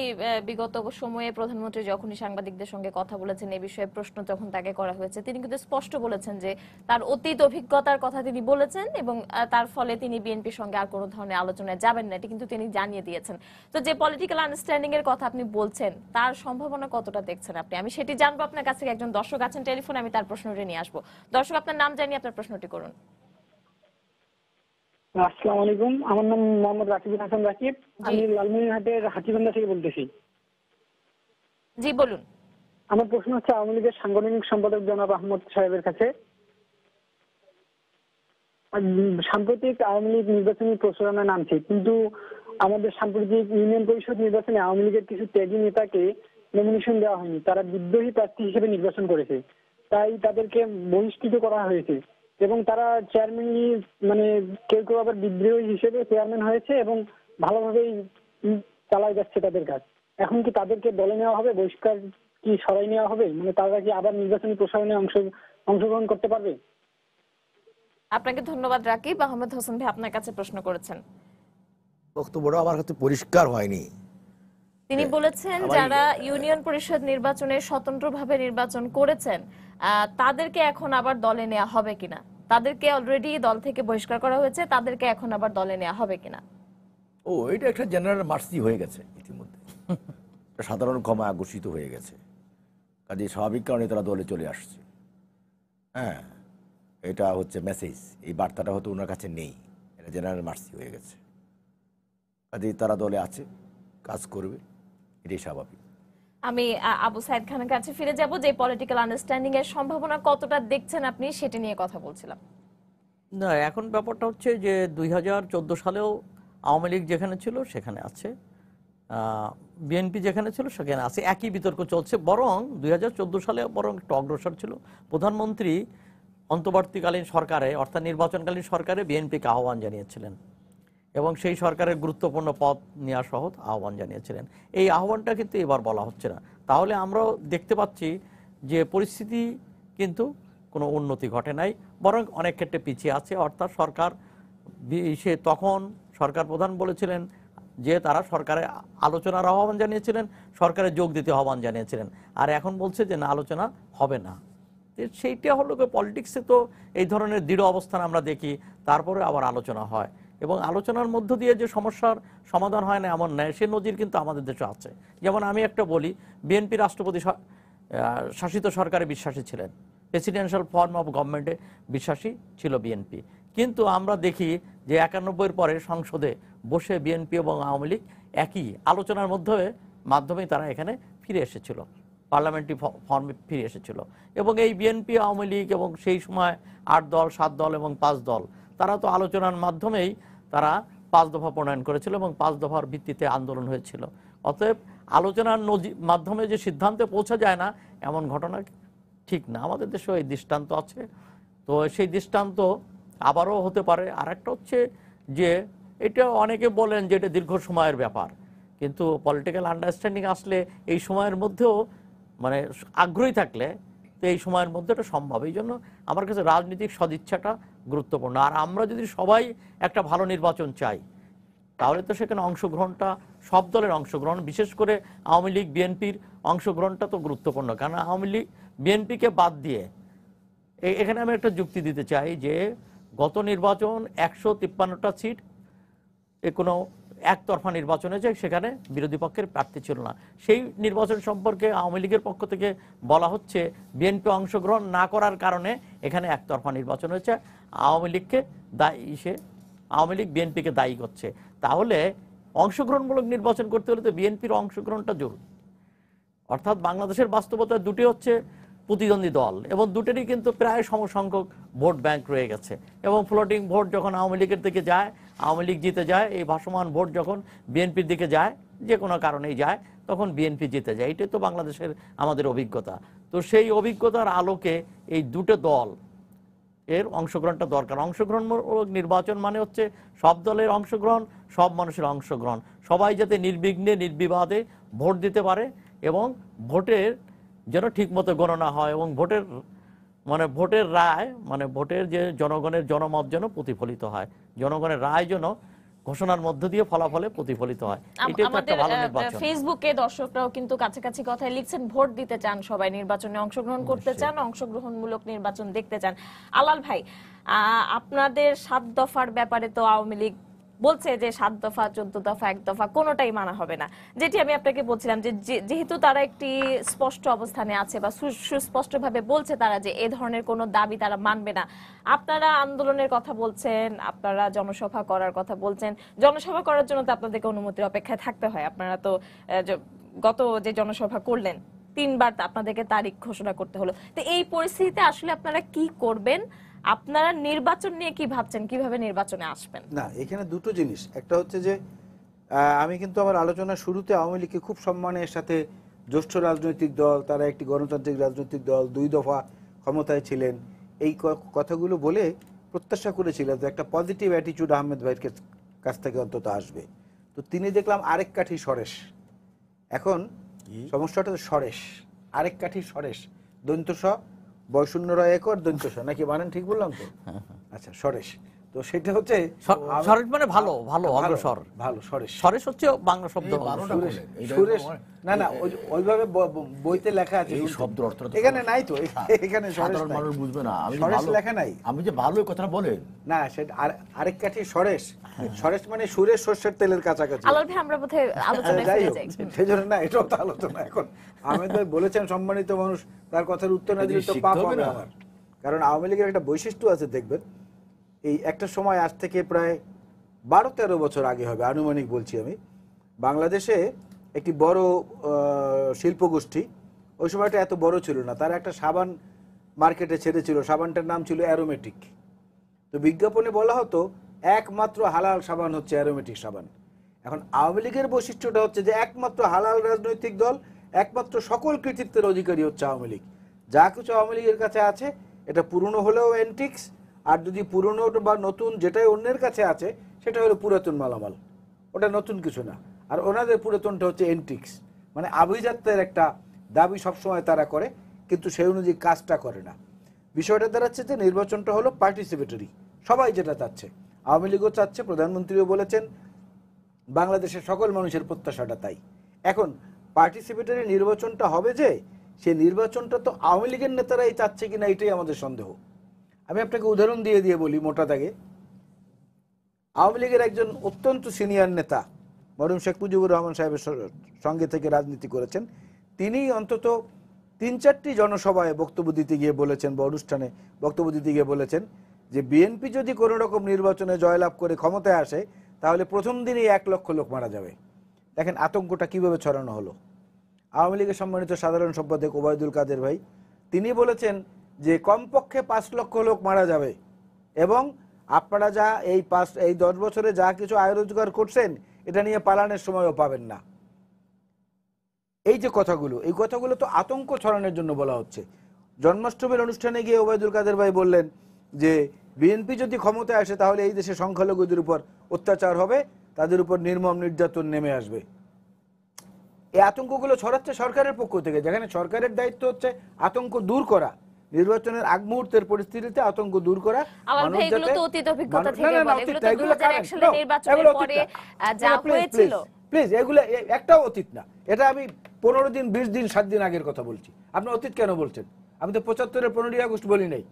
বিগত সময়ে প্রধানমন্ত্রী যখনই সাংবাদিকদের সঙ্গে কথা বলেছেন এই বিষয়ে প্রশ্ন যখন তাকে করা হয়েছে, তিনি কিন্তু স্পষ্ট বলেছেন যে তার অতীত অভিজ্ঞতার কথা তিনি বলেছেন এবং তার ফলে তিনি বিএনপির সঙ্গে আর কোনো ধরনের আলোচনায় যাবেন না। এটি কিন্তু তিনি জানিয়ে দিয়েছেন। তো যে পলিটিক্যাল আন্ডারস্ট্যান্ডিং এর কথা আপনি বলছেন, তার সম্ভাবনা কতটা দেখছেন আপনি? আমি সেটি জানব আপনার কাছ একজন দর্শক আছেন টেলিফোন, আমি তার প্রশ্নটি নিয়ে আসব। দর্শক, আপনার নাম জানিয়ে আপনার প্রশ্নটি করুন। আসসালামু আলাইকুম। আমার নাম মোহাম্মদ রাকিবুল হাসান রাকিব। আমি লালমনিরহাটের হাতিবান্ধা থেকে বলতেছি। জি বলুন। আমার প্রশ্ন হচ্ছে আওয়ামী লীগের সাংগঠনিক সম্পাদক জনাব আহমদ সাহেবের কাছে। সাম্প্রতিক আওয়ামী লীগ নির্বাচনী প্রচারণা নামছে কিন্তু আমাদের সাম্প্রতিক ইউনিয়ন পরিষদ নির্বাচনে আওয়ামী লীগের কিছু ত্যাগী নেতাকে নমিনেশন দেওয়া হয়নি। তারা বিদ্রোহী প্রার্থী হিসেবে নির্বাচন করেছে। তাই তাদেরকে বহিষ্কৃত করা হয়েছে। এবং তারা চেয়ারম্যানই মানে কেউ কেউ আবার বিদ্রোহী হিসেবে চেয়ারম্যান হয়েছে এবং ভালোভাবেই চালায় যাচ্ছে তাদের কাজ। এখন কি তাদেরকে দলে নেওয়া হবে? বহিষ্কার কি সরাই নেওয়া হবে? মানে তারা কি আবার নির্বাচনী প্রসারণে অংশ অংশগ্রহণ করতে পারবে? আপনাকে ধন্যবাদ রাকিব। আহমেদ হোসেন ভাই আপনার কাছে প্রশ্ন করেছেন। বক্তব্যটা আমার কাছে পরিষ্কার হয়নি। তিনি বলেছেন যারা ইউনিয়ন পরিষদ নির্বাচনে স্বতন্ত্রভাবে নির্বাচন করেছেন তাদেরকে এখন আবার দলে নেওয়া হবে কিনা? তাদেরকে অলরেডি দল থেকে বহিষ্কার করা হয়েছে, তাদেরকে এখন আবার দলে নেওয়া হবে কিনা? ও, এটা একটা জেনারেল মার্সি হয়ে গেছে ইতিমধ্যে। সাধারণ ক্ষমা ঘোষিত হয়ে গেছে। কাজে স্বাভাবিক কারণে তারা দলে চলে আসছে। হ্যাঁ এটা হচ্ছে মেসেজ এই বার্তাটা হয়তো ওনার কাছে নেই। এটা জেনারেল মার্সি হয়ে গেছে। কাজে তারা দলে আছে, কাজ করবে, এটাই স্বাভাবিক। আমি আবু সাইদ খানের কাছে ফিরে যাব, যে পলিটিক্যাল আন্ডারস্ট্যান্ডিং এর সম্ভাবনা কতটা দেখছেন আপনি, সেটা নিয়ে কথা বলছিলাম। না, এখন ব্যাপারটা হচ্ছে যে দুই হাজার চোদ্দ সালেও আওয়ামী লীগ যেখানে ছিল, সেখানে আছে। বিএনপি যেখানে ছিল, সেখানে আছে। একই বিতর্ক চলছে, বরং দুই সালে বরং একটু অগ্রসর ছিল। প্রধানমন্ত্রী অন্তর্বর্তীকালীন সরকারে, অর্থাৎ নির্বাচনকালীন সরকারে বিএনপিকে আহ্বান জানিয়েছিলেন। এবং সেই সরকারের গুরুত্বপূর্ণ পদ নেওয়া সহ আহ্বান জানিয়েছিলেন। এই আহ্বানটা কিন্তু এবার বলা হচ্ছে না। তাহলে আমরাও দেখতে পাচ্ছি যে পরিস্থিতি কিন্তু কোনো উন্নতি ঘটে নাই, বরং অনেক ক্ষেত্রে পিছিয়ে আছে। অর্থাৎ সরকার সে তখন সরকার প্রধান বলেছিলেন যে তারা সরকারে আলোচনার আহ্বান জানিয়েছিলেন, সরকারে যোগ দিতে আহ্বান জানিয়েছিলেন। আর এখন বলছে যে না, আলোচনা হবে না। সেইটা হলো পলিটিক্সে তো এই ধরনের দৃঢ় অবস্থান আমরা দেখি, তারপরে আবার আলোচনা হয়। এবং আলোচনার মধ্য দিয়ে যে সমস্যার সমাধান হয় না, এমন নয় সে নজির কিন্তু আমাদের দেশে আছে। যেমন আমি একটা বলি, বিএনপি রাষ্ট্রপতি শাসিত সরকারে বিশ্বাসী ছিলেন। প্রেসিডেন্সিয়াল ফর্ম অফ গভর্নমেন্টে বিশ্বাসী ছিল বিএনপি। কিন্তু আমরা দেখি যে একানব্বইয়ের পরে সংসদে বসে বিএনপি এবং আওয়ামী লীগ একই আলোচনার মধ্যে মাধ্যমেই তারা এখানে ফিরে এসেছিল। পার্লামেন্টারি ফর্মে ফিরে এসেছিল। এবং এই বিএনপি, আওয়ামী লীগ এবং সেই সময় আট দল, সাত দল এবং পাঁচ দল, তারা তো আলোচনার মাধ্যমেই তারা পাঁচ দফা প্রণয়ন করেছিল এবং পাঁচ দফার ভিত্তিতে আন্দোলন হয়েছিল। অতএব আলোচনার মাধ্যমে যে সিদ্ধান্তে পৌঁছা যায় না, এমন ঘটনা ঠিক না। আমাদের দেশেও এই দৃষ্টান্ত আছে। তো সেই দৃষ্টান্ত আবারও হতে পারে। আর একটা হচ্ছে যে, এটা অনেকে বলেন যে এটা দীর্ঘ সময়ের ব্যাপার। কিন্তু পলিটিক্যাল আন্ডারস্ট্যান্ডিং আসলে এই সময়ের মধ্যেও মানে আগ্রহী থাকলে তো এই সময়ের মধ্যে এটা সম্ভব। এই জন্য আমার কাছে রাজনৈতিক সদিচ্ছাটা গুরুত্বপূর্ণ। আর আমরা যদি সবাই একটা ভালো নির্বাচন চাই, তাহলে তো সেখানে অংশগ্রহণটা, সব দলের অংশগ্রহণ, বিশেষ করে আওয়ামী লীগ, বিএনপির অংশগ্রহণটা তো গুরুত্বপূর্ণ। কারণ আওয়ামী লীগ, বিএনপিকে বাদ দিয়ে এখানে আমি একটা যুক্তি দিতে চাই যে, গত নির্বাচন একশো তিপ্পান্নটা সিট, এ কোনো একতরফা নির্বাচন হয়েছে, সেখানে বিরোধী পক্ষের প্রার্থী ছিল না। সেই নির্বাচন সম্পর্কে আওয়ামী লীগের পক্ষ থেকে বলা হচ্ছে, বিএনপি অংশগ্রহণ না করার কারণে এখানে একতরফা নির্বাচন হয়েছে। আওয়ামী লীগকে দায়ী সে আওয়ামী লীগ বিএনপিকে দায়ী করছে। তাহলে অংশগ্রহণমূলক নির্বাচন করতে হলে তো বিএনপির অংশগ্রহণটা জরুরি। অর্থাৎ বাংলাদেশের বাস্তবতা দুটি হচ্ছে প্রতিদ্বন্দ্বী দল, এবং দুটোরই কিন্তু প্রায় সমসংখ্যক ভোট ব্যাংক রয়ে গেছে। এবং ফ্লোটিং ভোট যখন আওয়ামী লীগের দিকে যায় আওয়ামী লীগ জিতে যায়, এই ভাসমান ভোট যখন বিএনপির দিকে যায়, যে কোনো কারণেই যায়, তখন বিএনপি জিতে যায়। এটাই তো বাংলাদেশের আমাদের অভিজ্ঞতা। তো সেই অভিজ্ঞতার আলোকে এই দুটো দল এর অংশগ্রহণটা দরকার। অংশগ্রহণমূলক নির্বাচন মানে হচ্ছে সব দলের অংশগ্রহণ, সব মানুষের অংশগ্রহণ। সবাই যাতে নির্বিঘ্নে, নির্বিবাদে ভোট দিতে পারে এবং ভোটের যেন ঠিকমতো গণনা হয় এবং ভোটের মানে ভোটের রায় মানে ভোটের যে জনগণের জনমত যেন প্রতিফলিত হয় জনগণের রায় যেন ঘোষণার মধ্য দিয়ে ফলাফলে প্রতিফলিত হয়। তো একটা আমাদের ভালো নির্বাচন। ফেসবুকে দর্শকরাও কিন্তু কাছাকাছি কথায় লিখছেন ভোট দিতে চান সবাই নির্বাচনে অংশগ্রহণ করতে চান অংশগ্রহণমূলক নির্বাচন দেখতে চান। আলাল ভাই আহ, আপনাদের সাত দফার ব্যাপারে তো আওয়ামী লীগ বলছে যে সাত দফা, চোদ্দ দফা, এক দফা কোনোটাই মানা হবে না। যেটি আমি আপনাকে বলছিলাম যে যেহেতু তারা একটি স্পষ্ট অবস্থানে আছে বা সুস্পষ্টভাবে বলছে তারা যে এ ধরনের কোনো দাবি তারা মানবে না। আপনারা আন্দোলনের কথা বলছেন, আপনারা জনসভা করার কথা বলছেন। জনসভা করার জন্য তো আপনাদেরকে অনুমতির অপেক্ষায় থাকতে হয়। আপনারা তো গত যে জনসভা করলেন, তিনবার আপনাদেরকে তারিখ ঘোষণা করতে হলো। তো এই পরিস্থিতিতে আসলে আপনারা কি করবেন? আপনারা নির্বাচন নিয়ে কি ভাবছেন? কীভাবে নির্বাচনে আসবেন? না এখানে দুটো জিনিস। একটা হচ্ছে যে আমি কিন্তু আমার আলোচনার শুরুতে আওয়ামী লীগকে খুব সম্মানের সাথে জ্যেষ্ঠ রাজনৈতিক দল তারা একটি গণতান্ত্রিক রাজনৈতিক দল দুই দফা ক্ষমতায় ছিলেন। এই ক- কথাগুলো বলে প্রত্যাশা করেছিলাম যে একটা পজিটিভ অ্যাটিচিউড আহমেদ ভাইয়ের কাছ- থেকে অন্তত আসবে। তো তিনি দেখলাম আরেক কাঠি সরেশ। এখন সমস্যাটা সরেশ। আরেক কাঠি সরেশ। দন্ত স বয়শূন্য রয় একর দন্ত নাকি বানান ঠিক বললাম তো? আচ্ছা সরেশ। তো সেটা হচ্ছে আমি- সরেশ মানে ভালো ভালো ভালো, অগ্রসর ভালো সরেশ সরেশ হচ্ছে বাংলা শব্দ। বলে, সুরেশ না না ওইভাবে বইতে লেখা আছে এই অর্থটা তো এখানে সরেশ। নাই তো এখানে সরেশ সাধারণ মানুষ বুঝবে না আমি সরেশ লেখা নাই। আমি যে ভালো এই কথাটা বলেন। না সেটা আর আরেক কাঠি সরেশ সরেশ মানে সুরেশ সর্ষের তেলের কাছাকাছি। আলাল ভাই আমরা বোধহয় আলোচনায় যাই ফিরে হোক যাই সেই জন্য না এটাও তো আলোচনা এখন। আহমেদ ভাই বলেছেন সম্মানিত মানুষ তার কথার উত্তর না দিলে তো পাপ হবে। আমার। কারণ আওয়ামী লীগের একটা বৈশিষ্ট্য আছে দেখবেন। এই একটা সময় আজ থেকে প্রায় বারো তেরো বছর আগে হবে আনুমানিক বলছি আমি। বাংলাদেশে একটি বড় আহ, শিল্প গোষ্ঠী ওই সময়টা এত বড় ছিল না। তারা একটা সাবান মার্কেটে ছেড়েছিল সাবানটার নাম ছিল অ্যারোমেটিক। তো বিজ্ঞাপনে বলা হতো একমাত্র হালাল সাবান হচ্ছে অ্যারোমেটিক সাবান। এখন আওয়ামী লীগের বৈশিষ্ট্যটা হচ্ছে যে একমাত্র হালাল রাজনৈতিক দল একমাত্র সকল কৃতিত্বের অধিকারী হচ্ছে আওয়ামী লীগ। যা কিছু আওয়ামী লীগের কাছে আছে এটা পুরনো হলেও অ্যান্টিক্স আর যদি পুরনো বা নতুন যেটাই অন্যের কাছে আছে, সেটা হলো পুরাতন মালামাল। ওটা নতুন কিছু না। আর ওনাদের পুরাতনটা হচ্ছে এন্টিক্স। মানে আভিজাত্যের একটা দাবি সবসময় তারা করে, কিন্তু সেই অনুযায়ী কাজটা করে না। বিষয়টা দাঁড়াচ্ছে যে নির্বাচনটা হলো পার্টিসিপেটরি সবাই যেটা চাচ্ছে। আওয়ামী লীগও চাচ্ছে, প্রধানমন্ত্রীও বলেছেন, বাংলাদেশের সকল মানুষের প্রত্যাশাটা তাই। এখন পার্টিসিপেটরি নির্বাচনটা হবে যে, সেই নির্বাচনটা তো আওয়ামী লীগের নেতারাই চাচ্ছে কিনা এটাই আমাদের সন্দেহ। আমি আপনাকে উদাহরণ দিয়ে দিয়ে বলি মোটা দাগে। আওয়ামী লীগের একজন অত্যন্ত সিনিয়র নেতা মরুম শেখ মুজিবুর রহমান সাহেবের সঙ্গে থেকে রাজনীতি করেছেন। তিনি অন্তত তিন চারটি জনসভায় বক্তব্য দিতে গিয়ে বলেছেন বা অনুষ্ঠানে বক্তব্য দিতে গিয়ে বলেছেন যে বিএনপি যদি কোনো রকম নির্বাচনে জয়লাভ করে ক্ষমতায় আসে, তাহলে প্রথম দিনই এক লক্ষ লোক মারা যাবে। দেখেন আতঙ্কটা কীভাবে ছড়ানো হলো। আওয়ামী লীগের সম্মানিত সাধারণ সম্পাদক ওবায়দুল কাদের ভাই, তিনি বলেছেন যে কমপক্ষে পাঁচ লক্ষ লোক মারা যাবে। এবং আপনারা যা এই পাঁচ, এই দশ বছরে যা কিছু আয় রোজগার করছেন, এটা নিয়ে পালানোর সময়ও পাবেন না। এই যে কথাগুলো, এই কথাগুলো তো আতঙ্ক ছড়ানোর জন্য বলা হচ্ছে। জন্মাষ্টমীর অনুষ্ঠানে গিয়ে ওবায়দুল কাদের ভাই বললেন যে, বিএনপি যদি ক্ষমতায় আসে, তাহলে এই দেশে সংখ্যালঘুদের উপর অত্যাচার হবে, তাদের উপর নির্মম নির্যাতন নেমে আসবে। এই আতঙ্কগুলো ছড়াচ্ছে সরকারের পক্ষ থেকে। যেখানে সরকারের দায়িত্ব হচ্ছে আতঙ্ক দূর করা। নির্বাচনের আগ মুহূর্তের পরিস্থিতিতে আতঙ্ক দূর করা আমার এগুলো তো অতীত অভিজ্ঞতা থেকে না, না, না, বলে। এগুলো তো 2001 current, নির্বাচনের পরে, যা হয়েছিল। প্লিজ এগুলো একটাও অতীত না। এটা আমি পনেরো দিন বিশ দিন সাত দিন আগের কথা বলছি। আপনি অতীত কেন বলছেন? আমি তো পঁচাত্তরের পনেরোই আগস্ট বলি নাই।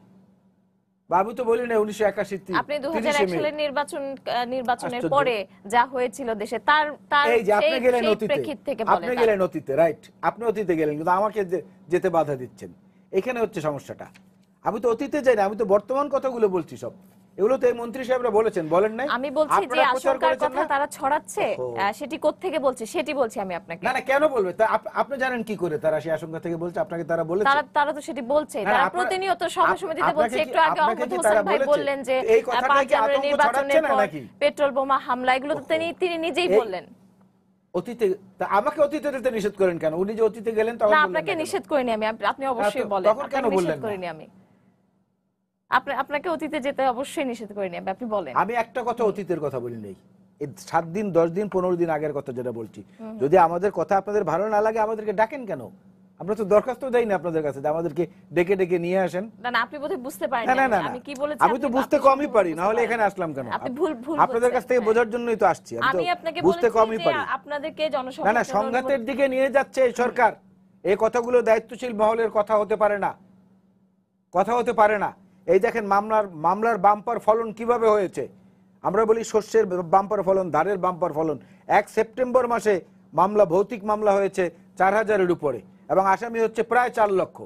আমি তো বলি নাই উনিশশো একাশি আপনি দু সালের নির্বাচন নির্বাচনের পরে যা হয়েছিল দেশে তার তার এই যে আপনি গেলেন অতীতে। আপনি গেলেন অতীতে রাইট আপনি অতীতে গেলেন কিন্তু আমাকে যেতে বাধা দিচ্ছেন। এখানে হচ্ছে সমস্যাটা। আমি তো অতীতে যাই না আমি তো বর্তমান কথাগুলো বলছি সব। এগুলো তো এই মন্ত্রী সাহেবরা বলেছেন বলেন নাই? আমি বলছি যে আশঙ্কার কথা তারা ছড়াচ্ছে সেটি কোত্থেকে বলছে? সেটি বলছি আমি আপনাকে। না না কেন বলবে? আপনি জানেন কি করে তারা সেই আশঙ্কা থেকে বলছে আপনাকে তারা বলেছে? তারা তারা তো সেটি বলছে। তারা প্রতিনিয়ত সভা সমিতিতে বলছে একটু আগে হোসেন ভাই বললেন যে এই কথাটা কি আতঙ্ক ছড়াচ্ছে না নাকি? পেট্রোল বোমা হামলা এগুলো তো তিনি তিনি নিজেই বললেন। অতীতে তা আমাকে অতীতে যেতে নিষেধ করেন কেন? উনি যে অতীতে গেলেন তখন না আপনাকে নিষেধ করিনি আমি। আপনি অবশ্যই বলেন। তখন কেন বললেন? করিনি আমি। আপনি আপনাকে অতীতে যেতে অবশ্যই নিষেধ করিনি আমি। আপনি বলেন। আমি একটা কথা অতীতের কথা বলি নাই। এই সাত দিন দশ দিন পনেরো দিন আগের কথা যেটা বলছি। যদি আমাদের কথা আপনাদের ভালো না লাগে আমাদেরকে ডাকেন কেন? আমরা তো দরখাস্ত দেই না আপনাদের কাছে যে আমাদেরকে ডেকে ডেকে নিয়ে আসেন। না না আপনি বোধহয় বুঝতে পারেন না আমি কি বলেছি আমি তো বুঝতে কমই পারি না হলে এখানে আসলাম কেন? আপনি ভুল ভুল আপনাদের কাছ থেকে। বোঝার জন্যই তো আসছি আমি আপনাকে বুঝতে কমই পারি। আপনাদেরকে না না সংঘাতের দিকে নিয়ে যাচ্ছে এই সরকার। এই কথাগুলো দায়িত্বশীল মহলের কথা হতে পারে না। কথা হতে পারে না। এই দেখেন মামলার মামলার বাম্পার ফলন কীভাবে হয়েছে? আমরা বলি শস্যের বাম্পার ফলন ধানের বাম্পার ফলন। এক সেপ্টেম্বর মাসে মামলা ভৌতিক মামলা হয়েছে চার হাজারের উপরে। এবং আসামি হচ্ছে প্রায় চার লক্ষ।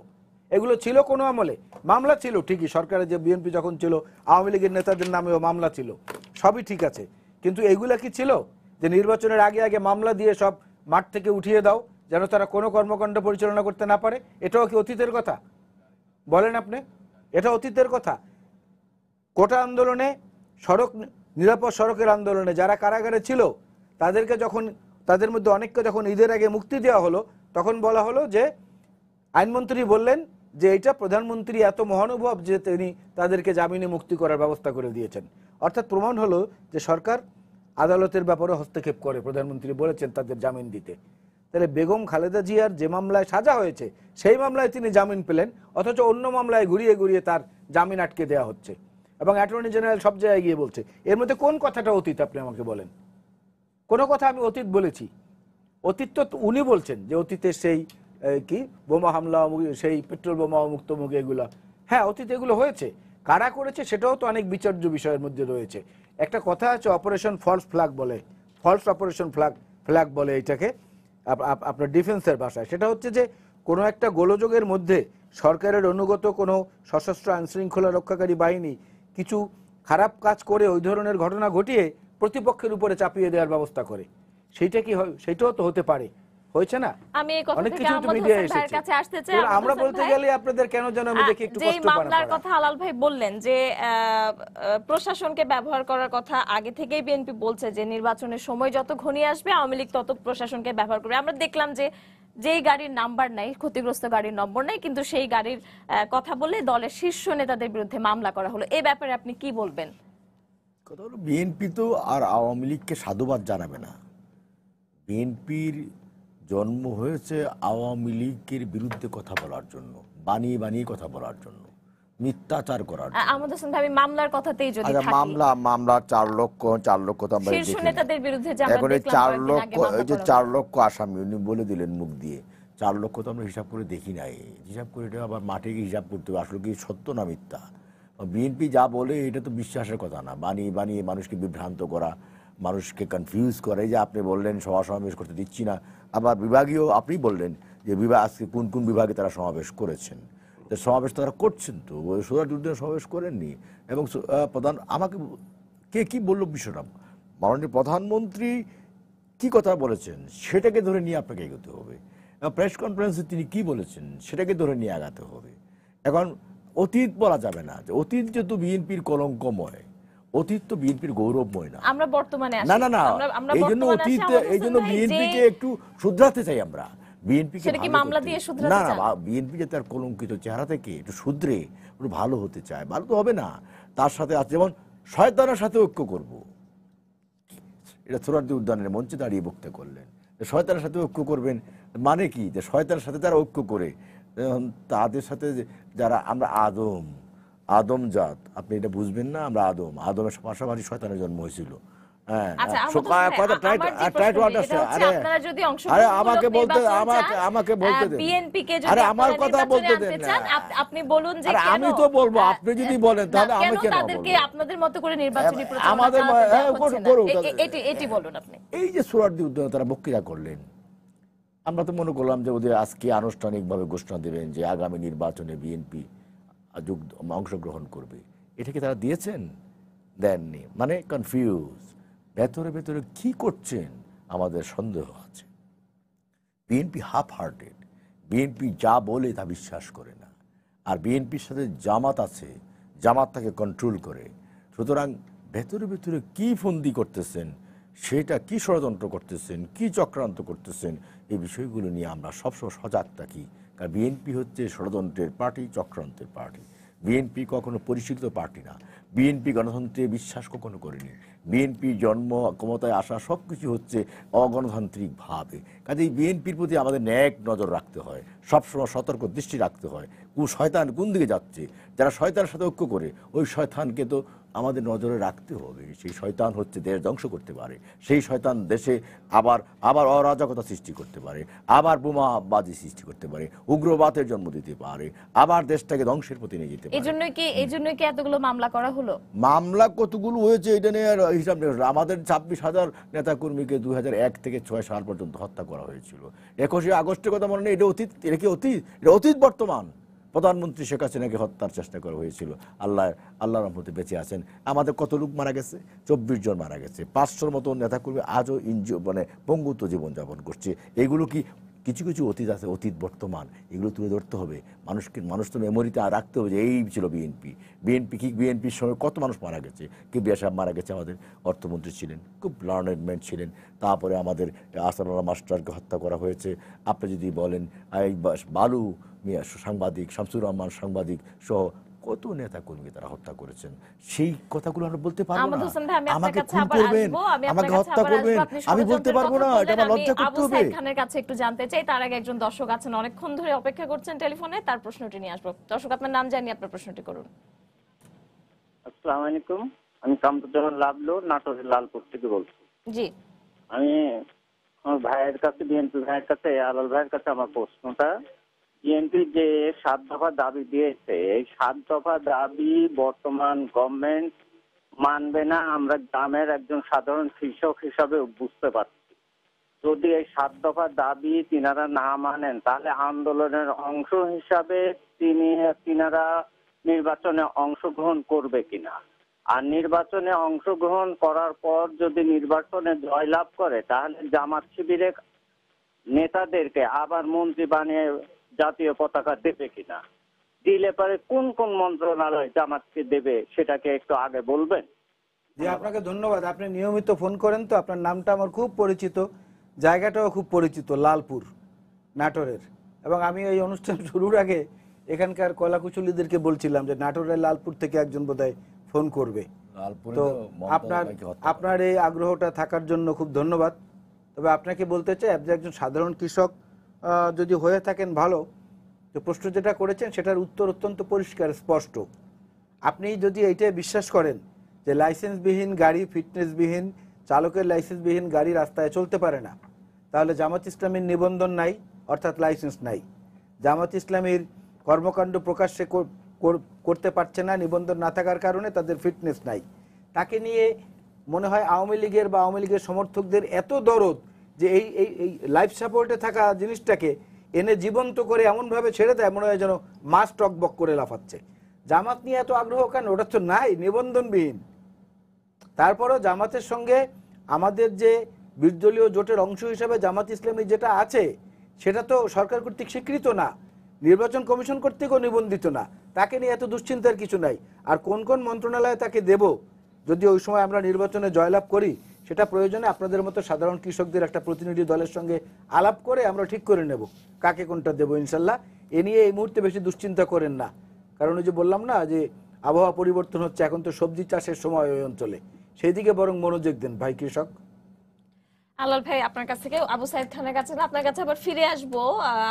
এগুলো ছিল কোনো আমলে। মামলা ছিল ঠিকই, সরকারের যে বিএনপি যখন ছিল, আওয়ামী লীগের নেতাদের নামেও মামলা ছিল। সবই ঠিক আছে। কিন্তু এগুলা কি ছিল? যে নির্বাচনের আগে আগে মামলা দিয়ে সব মাঠ থেকে উঠিয়ে দাও, যেন তারা কোনো কর্মকাণ্ড পরিচালনা করতে না পারে? এটাও কি অতীতের কথা? বলেন আপনি। এটা অতীতের কথা। কোটা আন্দোলনে, সড়ক, নিরাপদ সড়কের আন্দোলনে যারা কারাগারে ছিল, তাদেরকে যখন, তাদের মধ্যে অনেককে যখন ঈদের আগে মুক্তি দেওয়া হলো তখন বলা হলো যে আইনমন্ত্রী বললেন যে এটা প্রধানমন্ত্রী এত মহানুভব যে তিনি তাদেরকে জামিনে মুক্তি করার ব্যবস্থা করে দিয়েছেন। অর্থাৎ প্রমাণ হলো যে সরকার আদালতের ব্যাপারে হস্তক্ষেপ করে, প্রধানমন্ত্রী বলেছেন তাদের জামিন দিতে। তাহলে বেগম খালেদা জিয়ার যে মামলায় সাজা হয়েছে, সেই মামলায় তিনি জামিন পেলেন, অথচ অন্য মামলায় ঘুরিয়ে ঘুরিয়ে তার জামিন আটকে দেওয়া হচ্ছে। এবং অ্যাটর্নি জেনারেল সব জায়গায় গিয়ে বলছে, এর মধ্যে কোন কথাটা অতীত আপনি আমাকে বলেন? কোনো কথা আমি অতীত বলেছি। অতীত তো উনি বলছেন যে অতীতে সেই কি, বোমা হামলা সেই পেট্রোল বোমা মুক্ত মুখ এগুলো। হ্যাঁ অতীতে এগুলো হয়েছে। কারা করেছে সেটাও তো অনেক বিচার্য বিষয়ের মধ্যে রয়েছে। একটা কথা আছে, অপারেশন ফলস ফ্ল্যাগ বলে, ফলস অপারেশন ফ্ল্যাগ ফ্ল্যাগ বলে এটাকে, আপ- আপ- আপনার ডিফেন্সের ভাষায়। সেটা হচ্ছে যে কোনো একটা গোলযোগের মধ্যে সরকারের অনুগত কোনো সশস্ত্র আইনশৃঙ্খলা রক্ষাকারী বাহিনী কিছু খারাপ কাজ করে ওই ধরনের ঘটনা ঘটিয়ে প্রতিপক্ষের উপরে চাপিয়ে দেওয়ার ব্যবস্থা করে। সেইটা কি হয়? সেইটাও তো হতে পারে। হয়েছে না? আমি এই কথা অনেক থেকে আহমদ মিডিয়া হোসেন কাছে আসতে চাই আমরা বলতে গেলে আপনাদের কেন যেন আমি দেখি একটু যেই কষ্ট পান মামলার কথা আলাল ভাই বললেন যে প্রশাসনকে ব্যবহার করার কথা আগে থেকেই বিএনপি বলছে যে নির্বাচনের সময় যত ঘনিয়ে আসবে আওয়ামী লীগ তত প্রশাসনকে ব্যবহার করবে। আমরা দেখলাম যে যেই গাড়ির নাম্বার নাই ক্ষতিগ্রস্ত গাড়ির নম্বর নাই কিন্তু সেই গাড়ির আহ, কথা বলে দলের শীর্ষ নেতাদের বিরুদ্ধে মামলা করা হলো। এই ব্যাপারে আপনি কি বলবেন? কথা হলো বিএনপি তো আর আওয়ামী লীগকে সাধুবাদ জানাবে না। বিএনপির জন্ম হয়েছে আওয়ামী লীগের বিরুদ্ধে কথা বলার জন্য বানিয়ে বানিয়ে কথা বলার জন্য মিথ্যাচার করার আহ, জন্য। আহমদ হোসেন ভাই আমি মামলার কথাতেই যদি আচ্ছা থাকি। মামলা মামলা চার লক্ষ চার লক্ষ তো আমরা শীর্ষ নেতাদের বিরুদ্ধে যে আমরা এখন এই দেখলাম চার লক্ষ এই যে লক্ষ আসামি উনি বলে দিলেন মুখ দিয়ে চার লক্ষ তো আমরা হিসাব করে দেখি নাই। হিসাব করে এটা আবার মাঠে গিয়ে হিসাব করতে হবে আসলে কি সত্য না মিথ্যা? বিএনপি যা বলে এটা তো বিশ্বাসের কথা না। বানিয়ে বানিয়ে মানুষকে বিভ্রান্ত করা মানুষকে কনফিউজ করে যে আপনি বললেন সভা সমাবেশ করতে দিচ্ছি না। আবার বিভাগীয় আপনি বললেন যে বিভাগ আজকে কোন কোন বিভাগে তারা সমাবেশ করেছেন। সমাবেশ তারা করছেন তো। সোজা যুদ্ধে সমাবেশ করেননি। এবং প্রধান আমাকে কে কি বলল বিষয়টা? মাননীয় প্রধানমন্ত্রী কি কথা বলেছেন? সেটাকে ধরে নিয়ে আপনাকে এগোতে হবে। প্রেস কনফারেন্সে তিনি কি বলেছেন? সেটাকে ধরে নিয়ে আগাতে হবে। এখন অতীত বলা যাবে না যে অতীত যেহেতু বিএনপির কলঙ্কময় অতীত তো বিএনপির গৌরবময় না। আমরা বর্তমানে। না না না এই জন্য অতীত এই জন্য বিএনপিকে একটু শুধরাতে চাই আমরা। বিএনপি সেটা কি মামলা দিয়ে শুধরাতে না না বিএনপি যে তার কলঙ্কিত চেহারা থেকে একটু শুধরে একটু ভালো হতে চায়। ভালো তো হবে না। তার সাথে আছে যেমন শয়তানের সাথে ঐক্য করব। এটা সোরারদি উদ্যানের মঞ্চে দাঁড়িয়ে বক্তৃতা করলেন। শয়তানের সাথে ঐক্য করবেন মানে কি? যে শয়তানের সাথে তারা ঐক্য করে। তাদের সাথে যারা আমরা আদম আদম জাত। আপনি এটা বুঝবেন না আমরা আদম। আদমের পাশাপাশি শয়তানের জন্ম হয়েছিল। হ্যাঁ আচ্ছা, হ্যাঁ, আমাকে বলতে আমাকে আমাকে বলতে দেন আরে আমার কথা বলতে দেন আপনি বলুন যে আমি তো বলব, আপনি যদি বলেন, তাহলে আমি কেন তাদেরকে আপনাদের মতো করে নির্বাচনী প্রচারণা আমাদের হ্যাঁ, এটি এটি বলুন আপনি। এই যে সুরার্দি উদ্যানে তারা বক্তৃতা করলেন আমরা তো মনে করলাম যে ওদের আজকে আনুষ্ঠানিকভাবে ঘোষণা দেবেন যে আগামী নির্বাচনে বিএনপি যোগ, অংশগ্রহণ করবে। এটা কি তারা দিয়েছেন? দেননি। মানে কনফিউজ ভেতরে ভেতরে কি করছেন? আমাদের সন্দেহ আছে। বিএনপি হাফ হার্টেড বিএনপি যা বলে তা বিশ্বাস করে না। আর বিএনপির সাথে জামাত আছে। জামাত তাকে কন্ট্রোল করে। সুতরাং ভেতরে ভেতরে কি ফন্দি করতেছেন? সেটা কি ষড়যন্ত্র করতেছেন? কি চক্রান্ত করতেছেন? এই বিষয়গুলো নিয়ে আমরা সবসময় সজাগ থাকি। কারণ বিএনপি হচ্ছে ষড়যন্ত্রের পার্টি, চক্রান্তের পার্টি। বিএনপি কখনো পরিশীলিত পার্টি না। বিএনপি গণতন্ত্রে বিশ্বাস কখনো করেনি। বিএনপি জন্ম, ক্ষমতায় আসা সব কিছু হচ্ছে অগণতান্ত্রিকভাবে। কাজেই বিএনপির প্রতি আমাদের ন্যাক নজর রাখতে হয়। সবসময় সতর্ক দৃষ্টি রাখতে হয়। কু, শয়তান কোন দিকে যাচ্ছে? যারা শয়তানের সাথে ঐক্য করে, ওই শয়তানকে তো আমাদের নজরে রাখতে হবে। সেই শয়তান হচ্ছে দেশ ধ্বংস করতে পারে। সেই শয়তান দেশে আবার আবার অরাজকতা সৃষ্টি করতে পারে। আবার বোমাবাজি সৃষ্টি করতে পারে। উগ্রবাদের জন্ম দিতে পারে। আবার দেশটাকে ধ্বংসের প্রতি নিয়ে যেতে পারে। জন্যই কি এই জন্যই কি এতগুলো মামলা করা হলো? মামলা কতগুলো হয়েছে এটা নিয়ে হিসাব নেই। আমাদের ছাব্বিশ হাজার নেতাকর্মীকে দুই হাজার এক থেকে ছয় সাল পর্যন্ত হত্যা করা হয়েছিল। একুশে আগস্টের কথা মনে নেই এটা অতীত এটা কি অতীত? এটা অতীত বর্তমান। প্রধানমন্ত্রী শেখ হাসিনাকে হত্যার চেষ্টা করা হয়েছিল। আল্লাহ আল্লাহ রহমতে বেঁচে আছেন। আমাদের কত লোক মারা গেছে? চব্বিশ জন মারা গেছে। পাঁচশোর মতো নেতাকর্মী আজও ইনজু মানে পঙ্গুত্ব জীবনযাপন করছে। এগুলো কি কিছু কিছু অতীত আছে, অতীত, বর্তমান, এগুলো তুলে ধরতে হবে। মানুষকে, মানুষ তো মেমোরিতে আর রাখতে হবে যে এই ছিল বিএনপি বিএনপি কি বিএনপির সময় কত মানুষ মারা গেছে? কে কিবরিয়া সাহেব মারা গেছে আমাদের? অর্থমন্ত্রী ছিলেন, খুব লার্নেড ম্যান ছিলেন। তারপরে আমাদের আসাদুল্লাহ মাস্টারকে হত্যা করা হয়েছে। আপনি যদি বলেন, এই বালু মিয়া, সাংবাদিক, শামসুর রহমান সাংবাদিক সহ কত নেতা কর্মী তারা হত্যা করেছেন? সেই কথাগুলো আমরা বলতে পারব না। আমাকে খুন করবেন আসব আমি আপনার আমাকে হত্যা করবেন। আমি বলতে পারব না এটা আমার লজ্জা করতে হবে। খানের কাছে একটু জানতে চাই তার আগে একজন দর্শক আছেন অনেকক্ষণ ধরে অপেক্ষা করছেন টেলিফোনে তার প্রশ্নটি নিয়ে আসব। দর্শক আপনার নাম জানি আপনার প্রশ্নটি করুন। আসসালামু আলাইকুম আমি কামরুজ্জামান লাভলো নাটোরের লালপুর থেকে বলছি। জি। আমি আমার ভাইয়ের কাছে বিএনপি ভাইয়ের কাছে আলাল ভাইয়ের কাছে আমার প্রশ্নটা বিএনপি যে সাত দফা দাবি দিয়েছে, এই সাত দফা দাবি বর্তমান গভর্নমেন্ট মানবে না, আমরা গ্রামের একজন সাধারণ কৃষক হিসাবে বুঝতে পারছি। যদি এই সাত দফা দাবি তিনারা না মানেন, তাহলে আন্দোলনের অংশ হিসাবে তিনি, তিনারা নির্বাচনে অংশগ্রহণ করবে কিনা? আর নির্বাচনে অংশগ্রহণ করার পর যদি নির্বাচনে জয়লাভ করে, তাহলে জামাত শিবিরের নেতাদেরকে আবার মন্ত্রী বানিয়ে জাতীয় পতাকা দেবে কিনা? দিলে পরে কোন কোন মন্ত্রণালয় জামাতকে দেবে সেটাকে একটু আগে বলবেন? জি আপনাকে ধন্যবাদ। আপনি নিয়মিত ফোন করেন তো আপনার নামটা আমার খুব পরিচিত জায়গাটাও খুব পরিচিত লালপুর নাটোরের। এবং আমি এই অনুষ্ঠান <laughs> শুরুর আগে এখানকার কলাকুশলীদেরকে বলছিলাম যে নাটোরের লালপুর থেকে একজন বোধহয় ফোন করবে। লালপুরে তো আপনার আপনার এই আগ্রহটা থাকার জন্য খুব ধন্যবাদ। তবে আপনাকে বলতে চাই আপনি একজন সাধারণ কৃষক যদি হয়ে থাকেন ভালো যে প্রশ্ন যেটা করেছেন সেটার উত্তর অত্যন্ত পরিষ্কার, স্পষ্ট। আপনি যদি এইটাই বিশ্বাস করেন যে লাইসেন্সবিহীন গাড়ি, ফিটনেসবিহীন, চালকের লাইসেন্সবিহীন গাড়ি রাস্তায় চলতে পারে না, তাহলে জামাত ইসলামীর নিবন্ধন নাই, অর্থাৎ লাইসেন্স নাই। জামাত ইসলামীর কর্মকাণ্ড প্রকাশ্যে কর- কর- করতে পারছে না, নিবন্ধন না থাকার কারণে তাদের ফিটনেস নাই। তাকে নিয়ে মনে হয় আওয়ামী লীগের বা আওয়ামী লীগের সমর্থকদের এত দরদ যে এই এই এই লাইফ সাপোর্টে থাকা জিনিসটাকে এনে জীবন্ত করে এমনভাবে ছেড়ে দেয়, মনে হয় যেন মাছ টকবক করে লাফাচ্ছে। জামাত নিয়ে এত আগ্রহ কেন? ওটা তো নাই, নিবন্ধনবিহীন। তারপরেও জামাতের সঙ্গে আমাদের যে বিরদলীয় জোটের অংশ হিসাবে জামাত ইসলামী যেটা আছে, সেটা তো সরকার কর্তৃক স্বীকৃত না। নির্বাচন কমিশন কর্তৃকও নিবন্ধিত না। তাকে নিয়ে এত দুশ্চিন্তার কিছু নাই। আর কোন কোন মন্ত্রণালয়ে তাকে দেব? যদি ওই সময় আমরা নির্বাচনে জয়লাভ করি সেটা প্রয়োজনে আপনাদের মতো সাধারণ কৃষকদের একটা প্রতিনিধি দলের সঙ্গে আলাপ করে আমরা ঠিক করে নেব কাকে কোনটা দেবো ইনশাল্লাহ। এ নিয়ে এই মুহূর্তে বেশি দুশ্চিন্তা করেন না। কারণ ওই যে বললাম না যে আবহাওয়া পরিবর্তন হচ্ছে, এখন তো সবজি চাষের সময় ওই অঞ্চলে। সেই দিকে বরং মনোযোগ দেন ভাই কৃষক। আলাল ভাই আপনার কাছ থেকে আবু সাইদ খানের কাছে না আপনার কাছে আবার ফিরে আসব।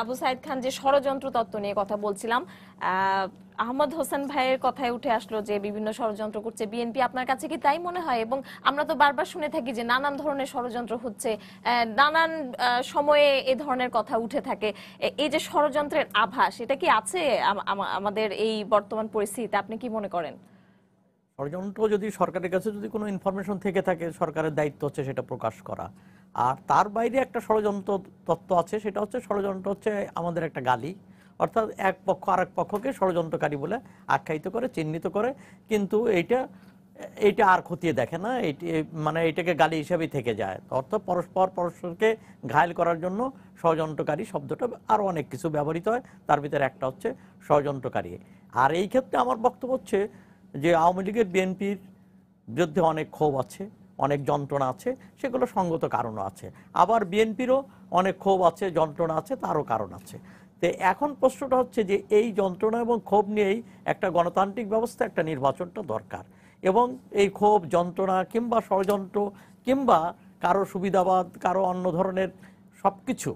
আবু সাইদ খান যে ষড়যন্ত্র তত্ত্ব নিয়ে কথা বলছিলাম আহ, আহমদ হোসেন ভাইয়ের কথায় উঠে আসলো যে বিভিন্ন ষড়যন্ত্র করছে বিএনপি। আপনার কাছে কি তাই মনে হয়? এবং আমরা তো বারবার শুনে থাকি যে নানান ধরনের ষড়যন্ত্র হচ্ছে নানান সময়ে এ ধরনের কথা উঠে থাকে। এই যে ষড়যন্ত্রের আভাস এটা কি আছে আম- আম- আমাদের এই বর্তমান পরিস্থিতিতে? আপনি কি মনে করেন? ষড়যন্ত্র যদি সরকারের কাছে যদি কোনো ইনফরমেশন থেকে থাকে, সরকারের দায়িত্ব হচ্ছে সেটা প্রকাশ করা। আর তার বাইরে একটা ষড়যন্ত্র তত্ত্ব আছে, সেটা হচ্ছে ষড়যন্ত্র হচ্ছে আমাদের একটা গালি। অর্থাৎ এক পক্ষ আর এক পক্ষকে ষড়যন্ত্রকারী বলে আখ্যায়িত করে, চিহ্নিত করে। কিন্তু এইটা এইটা আর খতিয়ে দেখে না এটি মানে এটাকে গালি হিসাবেই থেকে যায়। অর্থাৎ পরস্পর পরস্পরকে ঘায়ল করার জন্য ষড়যন্ত্রকারী শব্দটা আরও অনেক কিছু ব্যবহৃত হয়। তার ভিতরে একটা হচ্ছে ষড়যন্ত্রকারী। আর এই ক্ষেত্রে আমার বক্তব্য হচ্ছে যে আওয়ামী লীগের বিএনপির বিরুদ্ধে অনেক ক্ষোভ আছে, অনেক যন্ত্রণা আছে, সেগুলো সঙ্গত কারণও আছে। আবার বিএনপিরও অনেক ক্ষোভ আছে, যন্ত্রণা আছে, তারও কারণ আছে। তো এখন প্রশ্নটা হচ্ছে যে এই যন্ত্রণা এবং ক্ষোভ নিয়েই একটা গণতান্ত্রিক ব্যবস্থা, একটা নির্বাচনটা দরকার। এবং এই ক্ষোভ, যন্ত্রণা কিংবা ষড়যন্ত্র কিংবা কারও সুবিধাবাদ, কারও অন্য ধরনের সব কিছু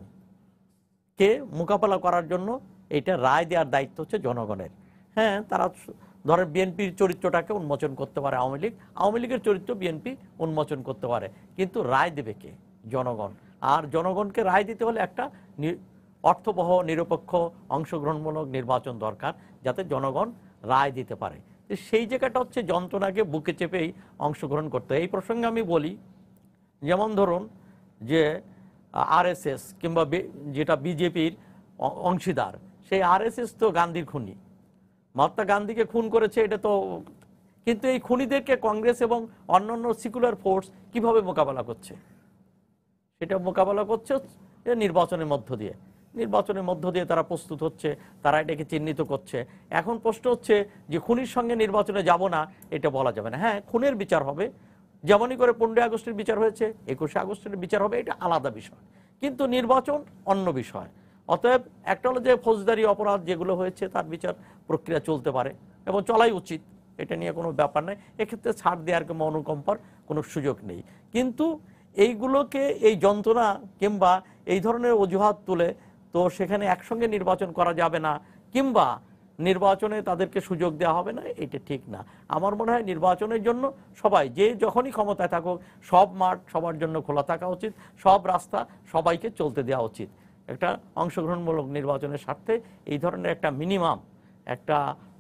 কে মোকাবেলা করার জন্য এটা রায় দেওয়ার দায়িত্ব হচ্ছে জনগণের। হ্যাঁ তারা ধরেন বিএনপির চরিত্রটাকে উন্মোচন করতে পারে আওয়ামী লীগ, আওয়ামী লীগের চরিত্র বিএনপি উন্মোচন করতে পারে। কিন্তু রায় দেবে কে? জনগণ। আর জনগণকে রায় দিতে হলে একটা অর্থবহ, নিরপেক্ষ, অংশগ্রহণমূলক নির্বাচন দরকার যাতে জনগণ রায় দিতে পারে। সেই জায়গাটা হচ্ছে যন্ত্রণাকে বুকে চেপেই অংশগ্রহণ করতে। এই প্রসঙ্গে আমি বলি, যেমন ধরুন যে আরএসএস কিংবা যেটা বিজেপির অংশীদার, সেই আরএসএস তো গান্ধীর খুনি। মহাত্মা গান্ধীকে খুন করেছে, এটা তো কিন্তু এই খুনিদেরকে কংগ্রেস এবং অন্যান্য সিকুলার ফোর্স কীভাবে মোকাবেলা করছে? সেটা মোকাবেলা করছে নির্বাচনের মধ্য দিয়ে। নির্বাচনের মধ্য দিয়ে তারা প্রস্তুত হচ্ছে, তারা এটাকে চিহ্নিত করছে। এখন প্রশ্ন হচ্ছে যে খুনির সঙ্গে নির্বাচনে যাব না, এটা বলা যাবে না। হ্যাঁ খুনের বিচার হবে। যেমনই করে পনেরোই আগস্টের বিচার হয়েছে, একুশে আগস্টের বিচার হবে, এটা আলাদা বিষয়। কিন্তু নির্বাচন অন্য বিষয়। অতএব একটা হলো যে ফৌজদারি অপরাধ যেগুলো হয়েছে, তার বিচার প্রক্রিয়া চলতে পারে এবং চলাই উচিত। এটা নিয়ে কোনো ব্যাপার নেই। এক্ষেত্রে ছাড় দেওয়ার কিংবা অনুকম্পার কোনো সুযোগ নেই। কিন্তু এইগুলোকে, এই যন্ত্রণা কিংবা এই ধরনের অজুহাত তুলে তো সেখানে একসঙ্গে নির্বাচন করা যাবে না, কিংবা নির্বাচনে তাদেরকে সুযোগ দেওয়া হবে না, এটা ঠিক না। আমার মনে হয় নির্বাচনের জন্য সবাই, যে যখনই ক্ষমতায় থাকুক, সব মাঠ সবার জন্য খোলা থাকা উচিত, সব রাস্তা সবাইকে চলতে দেওয়া উচিত। একটা অংশগ্রহণমূলক নির্বাচনের স্বার্থে এই ধরনের একটা মিনিমাম একটা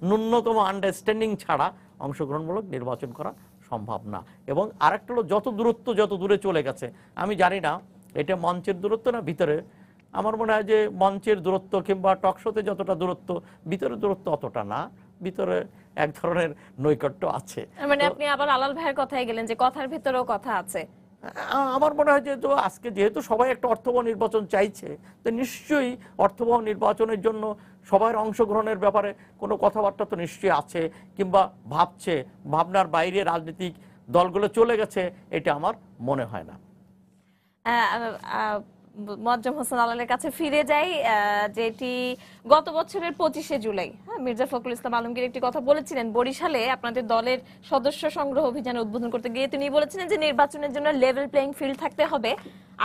ন্যূনতম আন্ডারস্ট্যান্ডিং ছাড়া অংশগ্রহণমূলক নির্বাচন করা সম্ভব না। এবং আরেকটা হলো যত দূরত্ব যত দূরে চলে গেছে আমি জানি না এটা মঞ্চের দূরত্ব না ভিতরে আমার মনে হয় যে মঞ্চের দূরত্ব কিংবা টকশোতে যতটা দূরত্ব ভিতরে দূরত্ব অতটা না ভিতরে এক ধরনের নৈকট্য আছে। মানে আপনি আবার আলাল ভাইয়ের কথাই গেলেন যে কথার ভিতরেও কথা আছে। আমার মনে হয় যেহেতু আজকে যেহেতু সবাই একটা অর্থবহ নির্বাচন চাইছে, তো নিশ্চয়ই অর্থবহ নির্বাচনের জন্য সবার অংশগ্রহণের ব্যাপারে কোনো কথাবার্তা তো নিশ্চয়ই আছে কিংবা ভাবছে, ভাবনার বাইরে রাজনৈতিক দলগুলো চলে গেছে, এটা আমার মনে হয় না। মোয়াজ্জেম হোসেন আলালের কাছে ফিরে যাই যেটি গত বছরের পঁচিশে জুলাই। হ্যাঁ মির্জা ফখরুল ইসলাম আলমগীর একটি কথা বলেছিলেন, বরিশালে আপনাদের দলের সদস্য সংগ্রহ অভিযান উদ্বোধন করতে গিয়ে তিনি বলেছিলেন যে নির্বাচনের জন্য লেভেল প্লেইং ফিল্ড থাকতে হবে।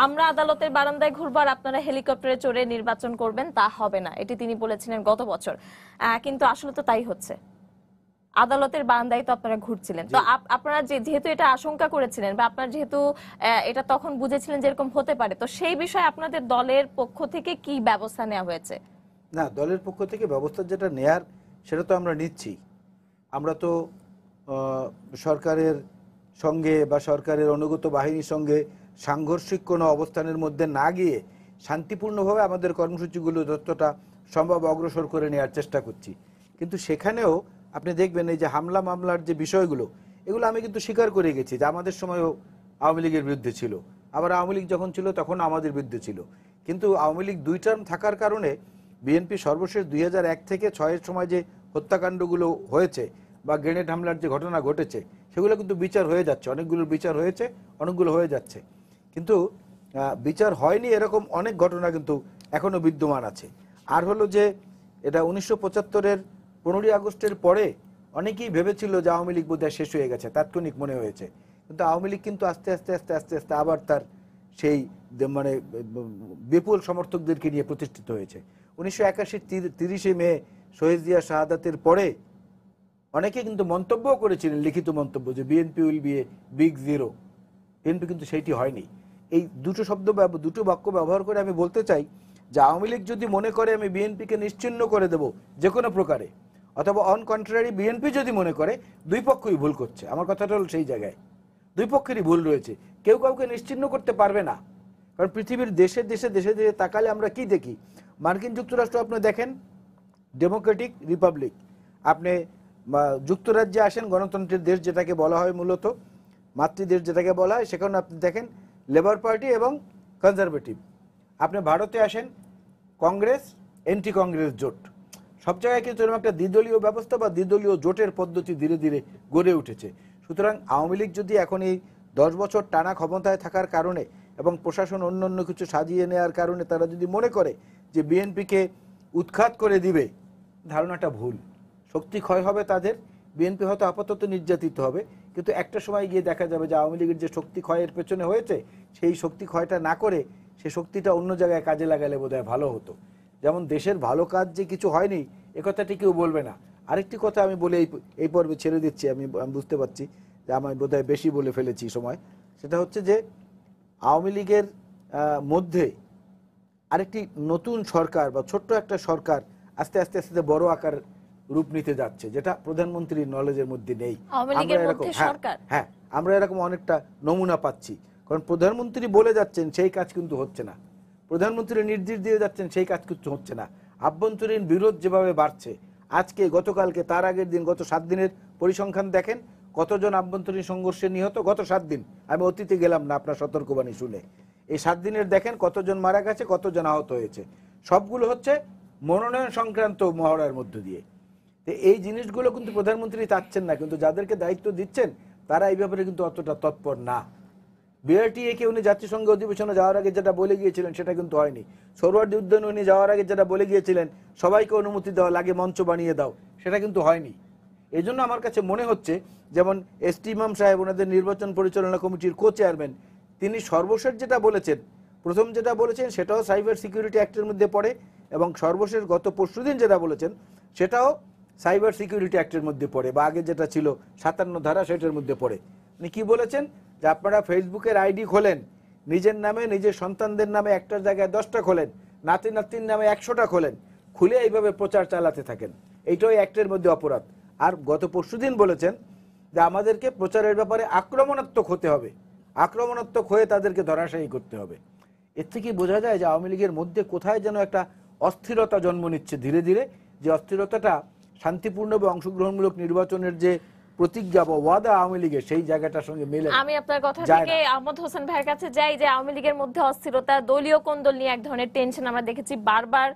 আমরা আদালতের বারান্দায় ঘুরবো আর আপনারা হেলিকপ্টারে চড়ে নির্বাচন করবেন, তা হবে না। এটি তিনি বলেছিলেন গত বছর। কিন্তু আসলে তো তাই হচ্ছে। আদালতের বারান্দায় তো আপনারা ঘুরছিলেন। তো আপ- আপনারা যে যেহেতু এটা আশঙ্কা করেছিলেন বা আপনারা যেহেতু এটা তখন বুঝেছিলেন যে এরকম হতে পারে তো সেই বিষয়ে আপনাদের দলের পক্ষ থেকে কি ব্যবস্থা নেওয়া হয়েছে? না দলের পক্ষ থেকে ব্যবস্থা যেটা নেয়ার সেটা তো আমরা নিচ্ছি। আমরা তো সরকারের সঙ্গে বা সরকারের অনুগত বাহিনীর সঙ্গে সাংঘর্ষিক কোনো অবস্থানের মধ্যে না গিয়ে শান্তিপূর্ণভাবে আমাদের কর্মসূচিগুলো যতটা সম্ভব অগ্রসর করে নেওয়ার চেষ্টা করছি। কিন্তু সেখানেও আপনি দেখবেন এই যে হামলা মামলার যে বিষয়গুলো, এগুলো আমি কিন্তু স্বীকার করে গেছি যে আমাদের সময়ও আওয়ামী লীগের বিরুদ্ধে ছিল। আবার আওয়ামী লীগ যখন ছিল তখন আমাদের বিরুদ্ধে ছিল। কিন্তু আওয়ামী লীগ দুই টার্ম থাকার কারণে বিএনপি সর্বশেষ দুই এক থেকে ছয়ের সময় যে হত্যাকাণ্ডগুলো হয়েছে বা গ্রেনেড হামলার যে ঘটনা ঘটেছে, সেগুলো কিন্তু বিচার হয়ে যাচ্ছে। অনেকগুলোর বিচার হয়েছে, অনেকগুলো হয়ে যাচ্ছে। কিন্তু বিচার হয়নি এরকম অনেক ঘটনা কিন্তু এখনও বিদ্যমান আছে। আর হলো যে, এটা উনিশশো পঁচাত্তরের পনেরোই আগস্টের পরে অনেকেই ভেবেছিল যে আওয়ামী লীগ বোধহয় শেষ হয়ে গেছে, তাৎক্ষণিক মনে হয়েছে। কিন্তু আওয়ামী লীগ কিন্তু আস্তে আস্তে আস্তে আস্তে আস্তে আবার তার সেই মানে বিপুল সমর্থকদেরকে নিয়ে প্রতিষ্ঠিত হয়েছে। উনিশশো একাশির তিরিশে মে শহীদ জিয়া শাহাদাতের পরে অনেকে কিন্তু মন্তব্যও করেছিলেন, লিখিত মন্তব্য যে BNP will be a big zero. BNP কিন্তু সেইটি হয়নি। এই দুটো শব্দ দুটো বাক্য ব্যবহার করে আমি বলতে চাই যে আওয়ামী লীগ যদি মনে করে আমি বিএনপিকে নিশ্চিহ্ন করে দেব, যে কোনো প্রকারে অথবা অন কন্ট্রারি বিএনপি যদি মনে করে, দুই পক্ষই ভুল করছে। আমার কথাটা হল সেই জায়গায়। দুই পক্ষেরই ভুল রয়েছে। কেউ কাউকে নিশ্চিহ্ন করতে পারবে না। কারণ পৃথিবীর দেশে দেশে দেশে দেশে তাকালে আমরা কি দেখি? মার্কিন যুক্তরাষ্ট্র আপনি দেখেন? ডেমোক্রেটিক রিপাবলিক আপনি যুক্তরাজ্যে আসেন, গণতন্ত্রের দেশ যেটাকে বলা হয় মূলত, মাতৃদেশ যেটাকে বলা হয়, সেখানে আপনি দেখেন লেবার পার্টি এবং কনজারভেটিভ আপনি ভারতে আসেন, কংগ্রেস এন্টি কংগ্রেস জোট। সব জায়গায় কিন্তু এরকম একটা দ্বিদলীয় ব্যবস্থা বা দ্বিদলীয় জোটের পদ্ধতি ধীরে ধীরে গড়ে উঠেছে। সুতরাং আওয়ামী লীগ যদি এখন এই দশ বছর টানা ক্ষমতায় থাকার কারণে এবং প্রশাসন অন্য অন্য কিছু সাজিয়ে নেওয়ার কারণে তারা যদি মনে করে যে বিএনপিকে উৎখাত করে দিবে, ধারণাটা ভুল। শক্তি ক্ষয় হবে তাদের, বিএনপি হয়তো আপাতত নির্যাতিত হবে। কিন্তু একটা সময় গিয়ে দেখা যাবে যে আওয়ামী লীগের যে শক্তি ক্ষয়ের পেছনে হয়েছে, সেই শক্তি ক্ষয়টা না করে সে শক্তিটা অন্য জায়গায় কাজে লাগালে বোধহয় ভালো হতো। যেমন দেশের ভালো কাজ যে কিছু হয়নি এ কথাটি কেউ বলবে না। আরেকটি কথা আমি বলে এই এই পর্বে ছেড়ে দিচ্ছি আমি বুঝতে পারছি যে আমি বোধহয় বেশি বলে ফেলেছি সময়। সেটা হচ্ছে যে আওয়ামী লীগের মধ্যে আরেকটি নতুন সরকার বা ছোট্ট একটা সরকার আস্তে আস্তে আস্তে বড় আকার রূপ নিতে যাচ্ছে যেটা প্রধানমন্ত্রীর নলেজের মধ্যে নেই। আমরা এরকম- হ্যাঁ, হ্যাঁ আমরা এরকম অনেকটা নমুনা পাচ্ছি। কারণ প্রধানমন্ত্রী বলে যাচ্ছেন সেই কাজ কিন্তু হচ্ছে না। প্রধানমন্ত্রী নির্দেশ দিয়ে যাচ্ছেন, সেই কাজ কিছু হচ্ছে না। আভ্যন্তরীণ বিরোধ যেভাবে বাড়ছে, আজকে গতকালকে, তার আগের দিন গত সাত দিনের পরিসংখ্যান দেখেন, কতজন আভ্যন্তরীণ সংঘর্ষে নিহত? গত সাত দিন। আমি অতীতে গেলাম না আপনার সতর্কবাণী শুনে। এই সাত দিনের দেখেন কতজন মারা গেছে, কতজন আহত হয়েছে। সবগুলো হচ্ছে মনোনয়ন সংক্রান্ত মহড়ার মধ্য দিয়ে। তো এই জিনিসগুলো কিন্তু প্রধানমন্ত্রী চাচ্ছেন না, কিন্তু যাদেরকে দায়িত্ব দিচ্ছেন, তারা এই ব্যাপারে কিন্তু অতটা তৎপর না। বিআরটিএ কে উনি জাতিসংঘ অধিবেশনে যাওয়ার আগে যেটা বলে গিয়েছিলেন, সেটা কিন্তু হয়নি। সৌরওয়ার্দী উদ্যানে উনি যাওয়ার আগে যেটা বলে গিয়েছিলেন, সবাইকে অনুমতি দেওয়া লাগে মঞ্চ বানিয়ে দাও, সেটা কিন্তু হয়নি। এই জন্য আমার কাছে মনে হচ্ছে, যেমন এস টি ইমাম সাহেব, ওনাদের নির্বাচন পরিচালনা কমিটির কো চেয়ারম্যান তিনি সর্বশেষ যেটা বলেছেন, প্রথম যেটা বলেছেন, সেটাও সাইবার সিকিউরিটি অ্যাক্টের মধ্যে পড়ে, এবং সর্বশেষ গত পরশুদিন যেটা বলেছেন, সেটাও সাইবার সিকিউরিটি অ্যাক্টের মধ্যে পড়ে, বা আগে যেটা ছিল সাতান্ন ধারা, সেটার মধ্যে পড়ে। উনি কি বলেছেন? যে আপনারা ফেসবুকের আইডি খোলেন, নিজের নামে, নিজের সন্তানদের নামে একটার জায়গায় দশটা খোলেন নাতি নাতির নামে একশোটা খোলেন, খুলে এইভাবে প্রচার চালাতে থাকেন। এইটাই অ্যাক্টের মধ্যে অপরাধ। আর গত পরশুদিন বলেছেন যে আমাদেরকে প্রচারের ব্যাপারে আক্রমণাত্মক হতে হবে। আক্রমণাত্মক হয়ে তাদেরকে ধরাশায়ী করতে হবে। এর থেকে বোঝা যায় যে আওয়ামী লীগের মধ্যে কোথায় যেন একটা অস্থিরতা জন্ম নিচ্ছে ধীরে ধীরে। যে অস্থিরতাটা শান্তিপূর্ণ বা অংশগ্রহণমূলক নির্বাচনের যে প্রতিজ্ঞা বা ওয়াদা আওয়ামী লীগের সেই জায়গাটার সঙ্গে মেলে। আমি আপনার কথা থেকে আহমদ হোসেন ভাইয়ের কাছে যাই যে আওয়ামী লীগের মধ্যে অস্থিরতা দলীয় কোন্দল নিয়ে এক ধরনের টেনশন আমরা দেখেছি। বারবার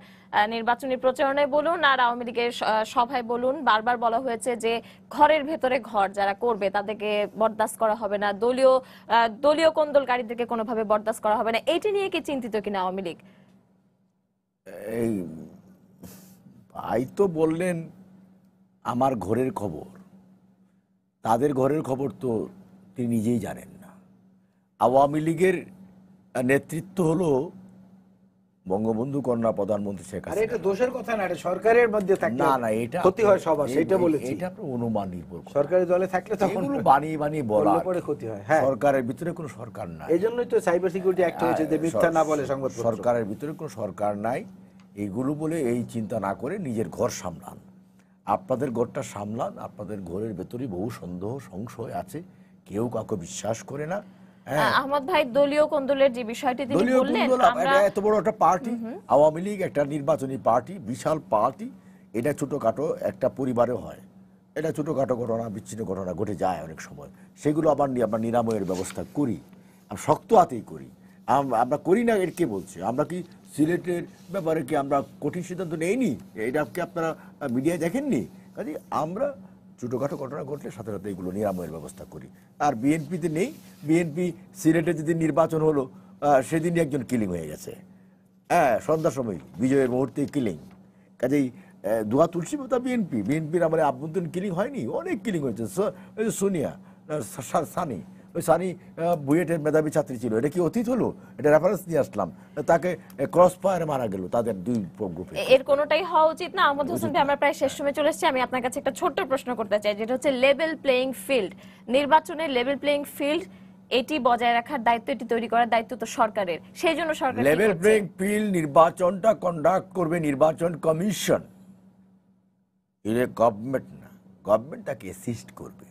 নির্বাচনী প্রচারণায় বলুন আর আওয়ামী লীগের সভায় বলুন বারবার বলা হয়েছে যে ঘরের ভেতরে ঘর যারা করবে তাদেরকে বরদাস্ত করা হবে না। দলীয় দলীয় কোন্দলকারীদেরকে কোনোভাবে বরদাস্ত করা হবে না। এইটি নিয়ে কি চিন্তিত কিনা আওয়ামী লীগ? এই ভাই তো বললেন আমার ঘরের খবর। তাদের ঘরের খবর তো তিনি নিজেই জানেন না। আওয়ামী লীগের নেতৃত্ব হলো বঙ্গবন্ধু কন্যা প্রধানমন্ত্রী শেখ আরে হাসিনা। এটা দোষের কথা না এটা সরকারের মধ্যে না না এটা ক্ষতি হয় সবার এই- সেটা বলেছি। এটা আপনার অনুমান নির্ভর করে। সরকারি দলে থাকলে তখন এগুলো বানিয়ে বানিয়ে বলা। বললে পরে ক্ষতি হয় হ্যাঁ। সরকারের ভিতরে কোনো সরকার নাই। এই জন্যই তো সাইবার সিকিউরিটি অ্যাক্ট হয়েছে যে মিথ্যা না বলে সংবাদ সরকারের ভিতরে কোনো সরকার নাই। এইগুলো বলে এই চিন্তা না করে নিজের ঘর সামলান। আপনাদের ঘরটা সামলান আপনাদের ঘরের ভেতরে বহু সন্দেহ সংশয় আছে কেউ কাউকে বিশ্বাস করে না হ্যাঁ। আহমদ ভাই দলীয় কোন্দলের যে বিষয়টি তিনি দলীয় বললেন আমরা এত বড় একটা পার্টি আওয়ামী লীগ একটা নির্বাচনী পার্টি বিশাল পার্টি এটা ছোটখাটো একটা পরিবারে হয়। এটা ছোটখাটো ঘটনা বিচ্ছিন্ন ঘটনা ঘটে যায় অনেক সময়। সেগুলো আবার আমরা নিরাময়ের ব্যবস্থা করি শক্ত হাতেই করি। আমরা করি না এর কে বলছে। আমরা কি সিলেটের ব্যাপারে কি আমরা কঠিন সিদ্ধান্ত নেইনি? এটা কি আপনারা মিডিয়ায় দেখেননি? কাজে আমরা ছোটোখাটো ঘটনা ঘটলে সাথে সাথে এগুলো নিরাময়ের ব্যবস্থা করি। আর বিএনপিতে নেই। বিএনপি সিলেটে যেদিন নির্বাচন হলো সেদিনই একজন কিলিং হয়ে গেছে। হ্যাঁ সন্ধ্যার সময়, বিজয়ের মুহূর্তে কিলিং। কাজেই দোয়া তুলসী তা বিএনপি। বিএনপির আমার আভ্যন্তরীণ কিলিং হয়নি। অনেক কিলিং হয়েছে। সোনিয়া সানি। ওই সানি বুয়েটের মেধাবী ছাত্রী ছিল। এটা কি অতীত হলো? এটা রেফারেন্স নিয়ে আসলাম। তাকে ক্রস ফায়ারে মারা গেল তাদের দুই গ্রুপে। এর কোনোটাই হওয়া উচিত না। আহমদ হোসেন ভাই আমরা প্রায় শেষ সময় চলে এসেছি। আমি আপনার কাছে একটা ছোট্ট প্রশ্ন করতে চাই যেটা হচ্ছে লেভেল প্লেইং ফিল্ড নির্বাচনের লেভেল প্লেইং ফিল্ড এটি বজায় রাখার দায়িত্ব এটি তৈরি করার দায়িত্ব তো সরকারের। সেই জন্য সরকার লেভেল? প্লেইং ফিল্ড নির্বাচনটা কন্ডাক্ট করবে নির্বাচন কমিশন। গভর্নমেন্ট না। গভর্নমেন্ট তাকে অ্যাসিস্ট করবে।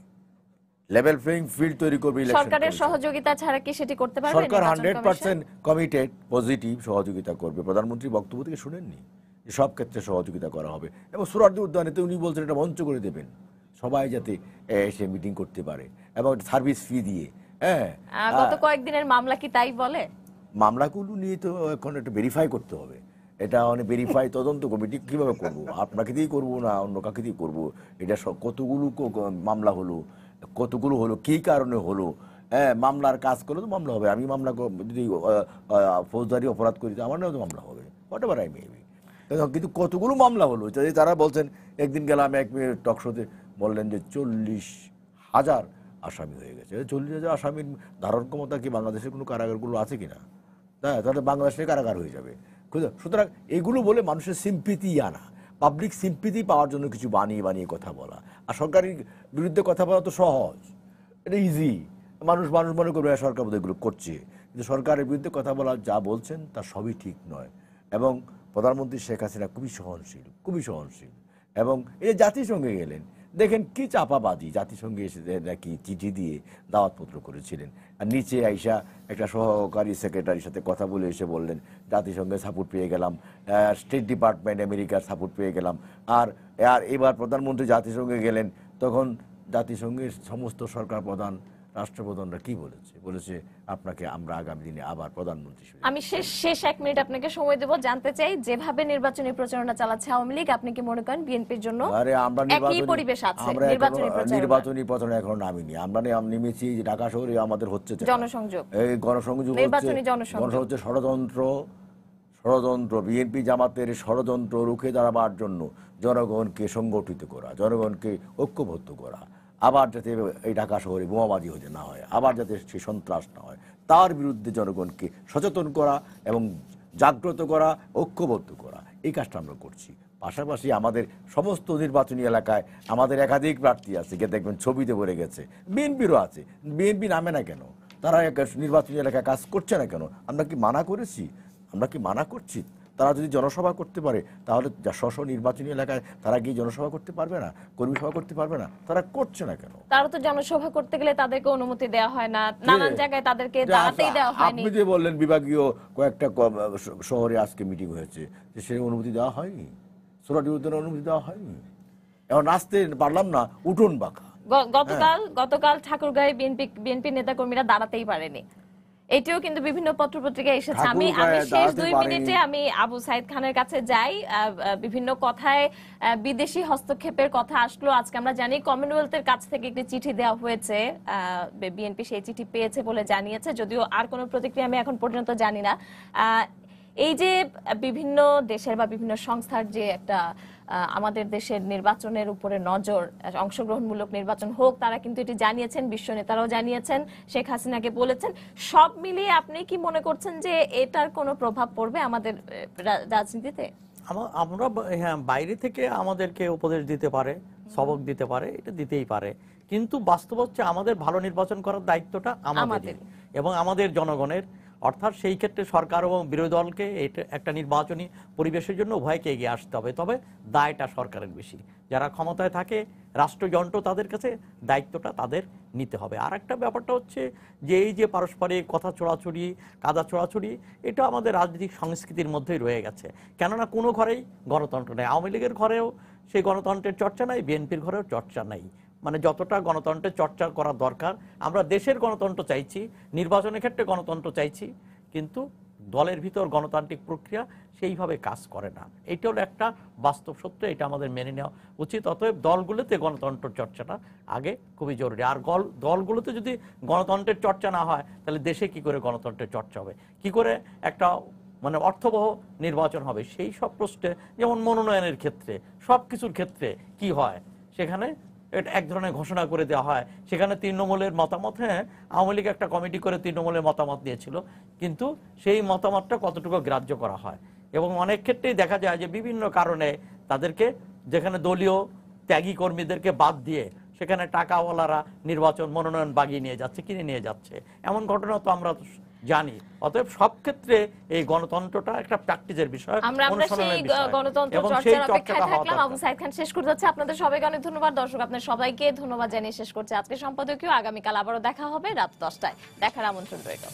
লেভেল প্লেইং ফিল্ড তৈরি করবে সরকারের সহযোগিতা ছাড়া কি সেটি করতে পারবে সরকার নির্বাচন হান্ড্রেড কমিশন? পার্সেন্ট কমিটেড পজিটিভ সহযোগিতা করবে। প্রধানমন্ত্রী বক্তব্য থেকে শুনেননি যে সব ক্ষেত্রে সহযোগিতা করা হবে। এবং সুরার্দি উদ্যানেতে উনি বলছেন এটা মঞ্চ করে দেবেন সবাই যাতে এসে মিটিং করতে পারে। এবং সার্ভিস ফি দিয়ে হ্যাঁ? গত কয়েকদিনের মামলা কি তাই বলে? মামলাগুলো নিয়ে তো এখন একটু ভেরিফাই করতে হবে। এটা অনেক ভেরিফাই তদন্ত কমিটি কীভাবে করব? আপনাকে দিয়েই করব না অন্য কাকে দিয়ে করব? এটা কতগুলো মামলা হলো? কতগুলো হলো, কী কারণে হলো? হ্যাঁ মামলার কাজ করলে তো মামলা হবে। আমি মামলা যদি ফৌজদারি অপরাধ করি তো আমার নামে তো মামলা হবে। হোয়াট এভার আই মেবি কিন্তু- কতগুলো মামলা হলো? তারা বলছেন, একদিন গেলাম এক মিনিট টকশোতে বললেন যে চল্লিশ হাজার আসামি হয়ে গেছে। চল্লিশ হাজার আসামির ধারণ ক্ষমতা কি বাংলাদেশের কোনো কারাগারগুলো আছে কিনা? হ্যাঁ তাহলে বাংলাদেশের কারাগার হয়ে যাবে। সুতরাং এগুলো বলে মানুষের সিম্পিতি আনা। পাবলিক সিম্পিতি পাওয়ার জন্য কিছু বানিয়ে বানিয়ে কথা বলা। আর সরকারের বিরুদ্ধে কথা বলা তো সহজ। এটা ইজি মানুষ মানুষ মনে করবে হ্যাঁ, সরকার বোধহয় এগুলো করছে। কিন্তু সরকারের বিরুদ্ধে কথা বলা যা বলছেন তা সবই ঠিক নয়। এবং প্রধানমন্ত্রী শেখ হাসিনা খুবই সহনশীল খুবই সহনশীল। এবং এই জাতিসংঘে গেলেন। দেখেন কি চাপাবাদী জাতিসংঘে এসে নাকি চিঠি দিয়ে দাওয়াতপত্র করেছিলেন। আর নিচে আইসা একটা সহকারী সেক্রেটারির সাথে কথা বলে এসে বললেন, জাতিসংঘে সাপোর্ট পেয়ে গেলাম স্টেট ডিপার্টমেন্ট আমেরিকার সাপোর্ট পেয়ে গেলাম। আর আর এবার প্রধানমন্ত্রী জাতিসংঘে গেলেন, তখন জাতিসংঘের সমস্ত সরকার প্রধান রাষ্ট্রপ্রধানরা কি বলেছে? বলেছে আপনাকে আমরা আগামী দিনে আবার প্রধানমন্ত্রী আমি শেষ শেষ এক মিনিট আপনাকে সময় দেব। জানতে চাই যেভাবে নির্বাচনী প্রচারণা চালাচ্ছে আওয়ামী লীগ আপনি কি মনে করেন বিএনপির জন্য আরে আমরা একই পরিবেশ আছে নির্বাচনী প্রচারণা? নির্বাচনী প্রচারণা এখন নামিনি। আমরা নেমেছি যে ঢাকা শহরে আমাদের হচ্ছে জনসংযোগ। এই গণসংযোগ নির্বাচনী জনসংযোগ। হচ্ছে ষড়যন্ত্র। ষড়যন্ত্র বিএনপি জামাতের ষড়যন্ত্র রুখে দাঁড়াবার জন্য জনগণকে সংগঠিত করা জনগণকে ঐক্যবদ্ধ করা। আবার যাতে এই ঢাকা শহরে বোমাবাজি হতে না হয়, আবার যাতে সে সন্ত্রাস না হয়, তার বিরুদ্ধে জনগণকে সচেতন করা এবং জাগ্রত করা, ঐক্যবদ্ধ করা, এই কাজটা আমরা করছি। পাশাপাশি আমাদের সমস্ত নির্বাচনী এলাকায় আমাদের একাধিক প্রার্থী আছে কে দেখবেন ছবিতে ভরে গেছে। বিএনপিরও আছে, বিএনপি নামে না কেন? তারা নির্বাচনী এলাকায় কাজ করছে না কেন? আমরা কি মানা করেছি? আমরা কি মানা করছি? তারা যদি জনসভা করতে পারে তাহলে স্ব নির্বাচনী এলাকায় তারা গিয়ে জনসভা করতে পারবে না কর্মী সভা করতে পারবে না তারা করছে না কেন? তারা তো জনসভা করতে গেলে তাদেরকে অনুমতি দেওয়া হয় না নানান জায়গায় তাদেরকে দাঁড়াতেই আচ্ছা, দেওয়া হয়নি। আপনি যে বললেন বিভাগীয় কয়েকটা শহরে আজকে মিটিং হয়েছে যে সে অনুমতি দেওয়া হয়নি? সোরাটি উদ্যানের অনুমতি দেওয়া হয়নি? এখন আসতে পারলাম না উঠোন বাঁকা। গতকাল হ্যাঁ। গতকাল ঠাকুরগাঁয়ে বিএনপি বিএনপি নেতাকর্মীরা দাঁড়াতেই পারেনি। এটিও কিন্তু বিভিন্ন পত্র পত্রিকায় এসেছে আমি আমি শেষ দুই মিনিটে আমি আবু সাইদ খানের কাছে যাই। বিভিন্ন কথায় বিদেশি হস্তক্ষেপের কথা আসলো। আজকে আমরা জানি কমনওয়েলথের কাছ থেকে একটি চিঠি দেওয়া হয়েছে। বিএনপি সেই চিঠি পেয়েছে বলে জানিয়েছে। যদিও আর কোনো প্রতিক্রিয়া আমি এখন পর্যন্ত জানি না। আহ, এই যে বিভিন্ন দেশের বা বিভিন্ন সংস্থার যে একটা আমাদের দেশের নির্বাচনের উপরে নজর অংশগ্রহণমূলক নির্বাচন হোক তারা কিন্তু এটি জানিয়েছেন বিশ্ব নেতারাও জানিয়েছেন শেখ হাসিনাকে বলেছেন। সব মিলিয়ে আপনি কি মনে করছেন যে এটার কোনো প্রভাব পড়বে আমাদের রাজনীতিতে? আমরা হ্যাঁ বাইরে থেকে আমাদেরকে উপদেশ দিতে পারে সবক দিতে পারে এটা দিতেই পারে। কিন্তু বাস্তব হচ্ছে আমাদের ভালো নির্বাচন করার দায়িত্বটা আমাদের এবং আমাদের জনগণের অর্থাৎ সেই ক্ষেত্রে সরকার এবং বিরোধী দলকে এটা একটা নির্বাচনী পরিবেশের জন্য উভয়কে এগিয়ে আসতে হবে। তবে দায়টা সরকারের বেশি। যারা ক্ষমতায় থাকে, রাষ্ট্রযন্ত্র তাদের কাছে দায়িত্বটা তাদের নিতে হবে। আর একটা ব্যাপারটা হচ্ছে যে এই যে পারস্পরিক কথা চোরাচুরি, কাদা চোরাচুরি, এটা আমাদের রাজনৈতিক সংস্কৃতির মধ্যেই রয়ে গেছে। কেননা কোনো ঘরেই গণতন্ত্র নেই। আওয়ামী লীগের ঘরেও সেই গণতন্ত্রের চর্চা নাই, বিএনপির ঘরেও চর্চা নাই। মানে যতটা গণতন্ত্রের চর্চা করা দরকার, আমরা দেশের গণতন্ত্র চাইছি, নির্বাচনের ক্ষেত্রে গণতন্ত্র চাইছি, কিন্তু দলের ভিতর গণতান্ত্রিক প্রক্রিয়া সেইভাবে কাজ করে না। এটা হলো একটা বাস্তব সত্য, এটা আমাদের মেনে নেওয়া উচিত, অতএব দলগুলোতে গণতন্ত্র চর্চাটা আগে খুবই জরুরি। আর গল, দলগুলোতে যদি গণতন্ত্রের চর্চা না হয়, তাহলে দেশে কি করে গণতন্ত্রের চর্চা হবে? কি করে একটা মানে অর্থবহ নির্বাচন হবে? সেই সব প্রশ্নে, যেমন মনোনয়নের ক্ষেত্রে সব কিছুর ক্ষেত্রে কি হয়? সেখানে এটা এক ধরনের ঘোষণা করে দেওয়া হয়। সেখানে তৃণমূলের মতামত হ্যাঁ আওয়ামী লীগ একটা কমিটি করে তৃণমূলের মতামত দিয়েছিল, কিন্তু সেই মতামতটা কতটুকু গ্রাহ্য করা হয়? এবং অনেক ক্ষেত্রেই দেখা যায় যে বিভিন্ন কারণে তাদেরকে যেখানে দলীয় ত্যাগী কর্মীদেরকে বাদ দিয়ে সেখানে টাকাওয়ালারা নির্বাচন মনোনয়ন বাগিয়ে নিয়ে যাচ্ছে, কিনে নিয়ে যাচ্ছে। এমন ঘটনা তো আমরা জানি। অতএব সব ক্ষেত্রে এই গণতন্ত্রটা একটা প্র্যাকটিসের বিষয় আমরা আমরা সেই গণতন্ত্র চর্চার অপেক্ষায় থাকলাম। আবু সাইদ খান শেষ করতে যাচ্ছে আপনাদের সবাইকে অনেক ধন্যবাদ। দর্শক আপনাদের সবাইকে ধন্যবাদ জানিয়ে শেষ করছে আজকে সম্পাদকীয়। আগামীকাল আবারও দেখা হবে রাত দশটায়। দেখার আমন্ত্রণ রইল।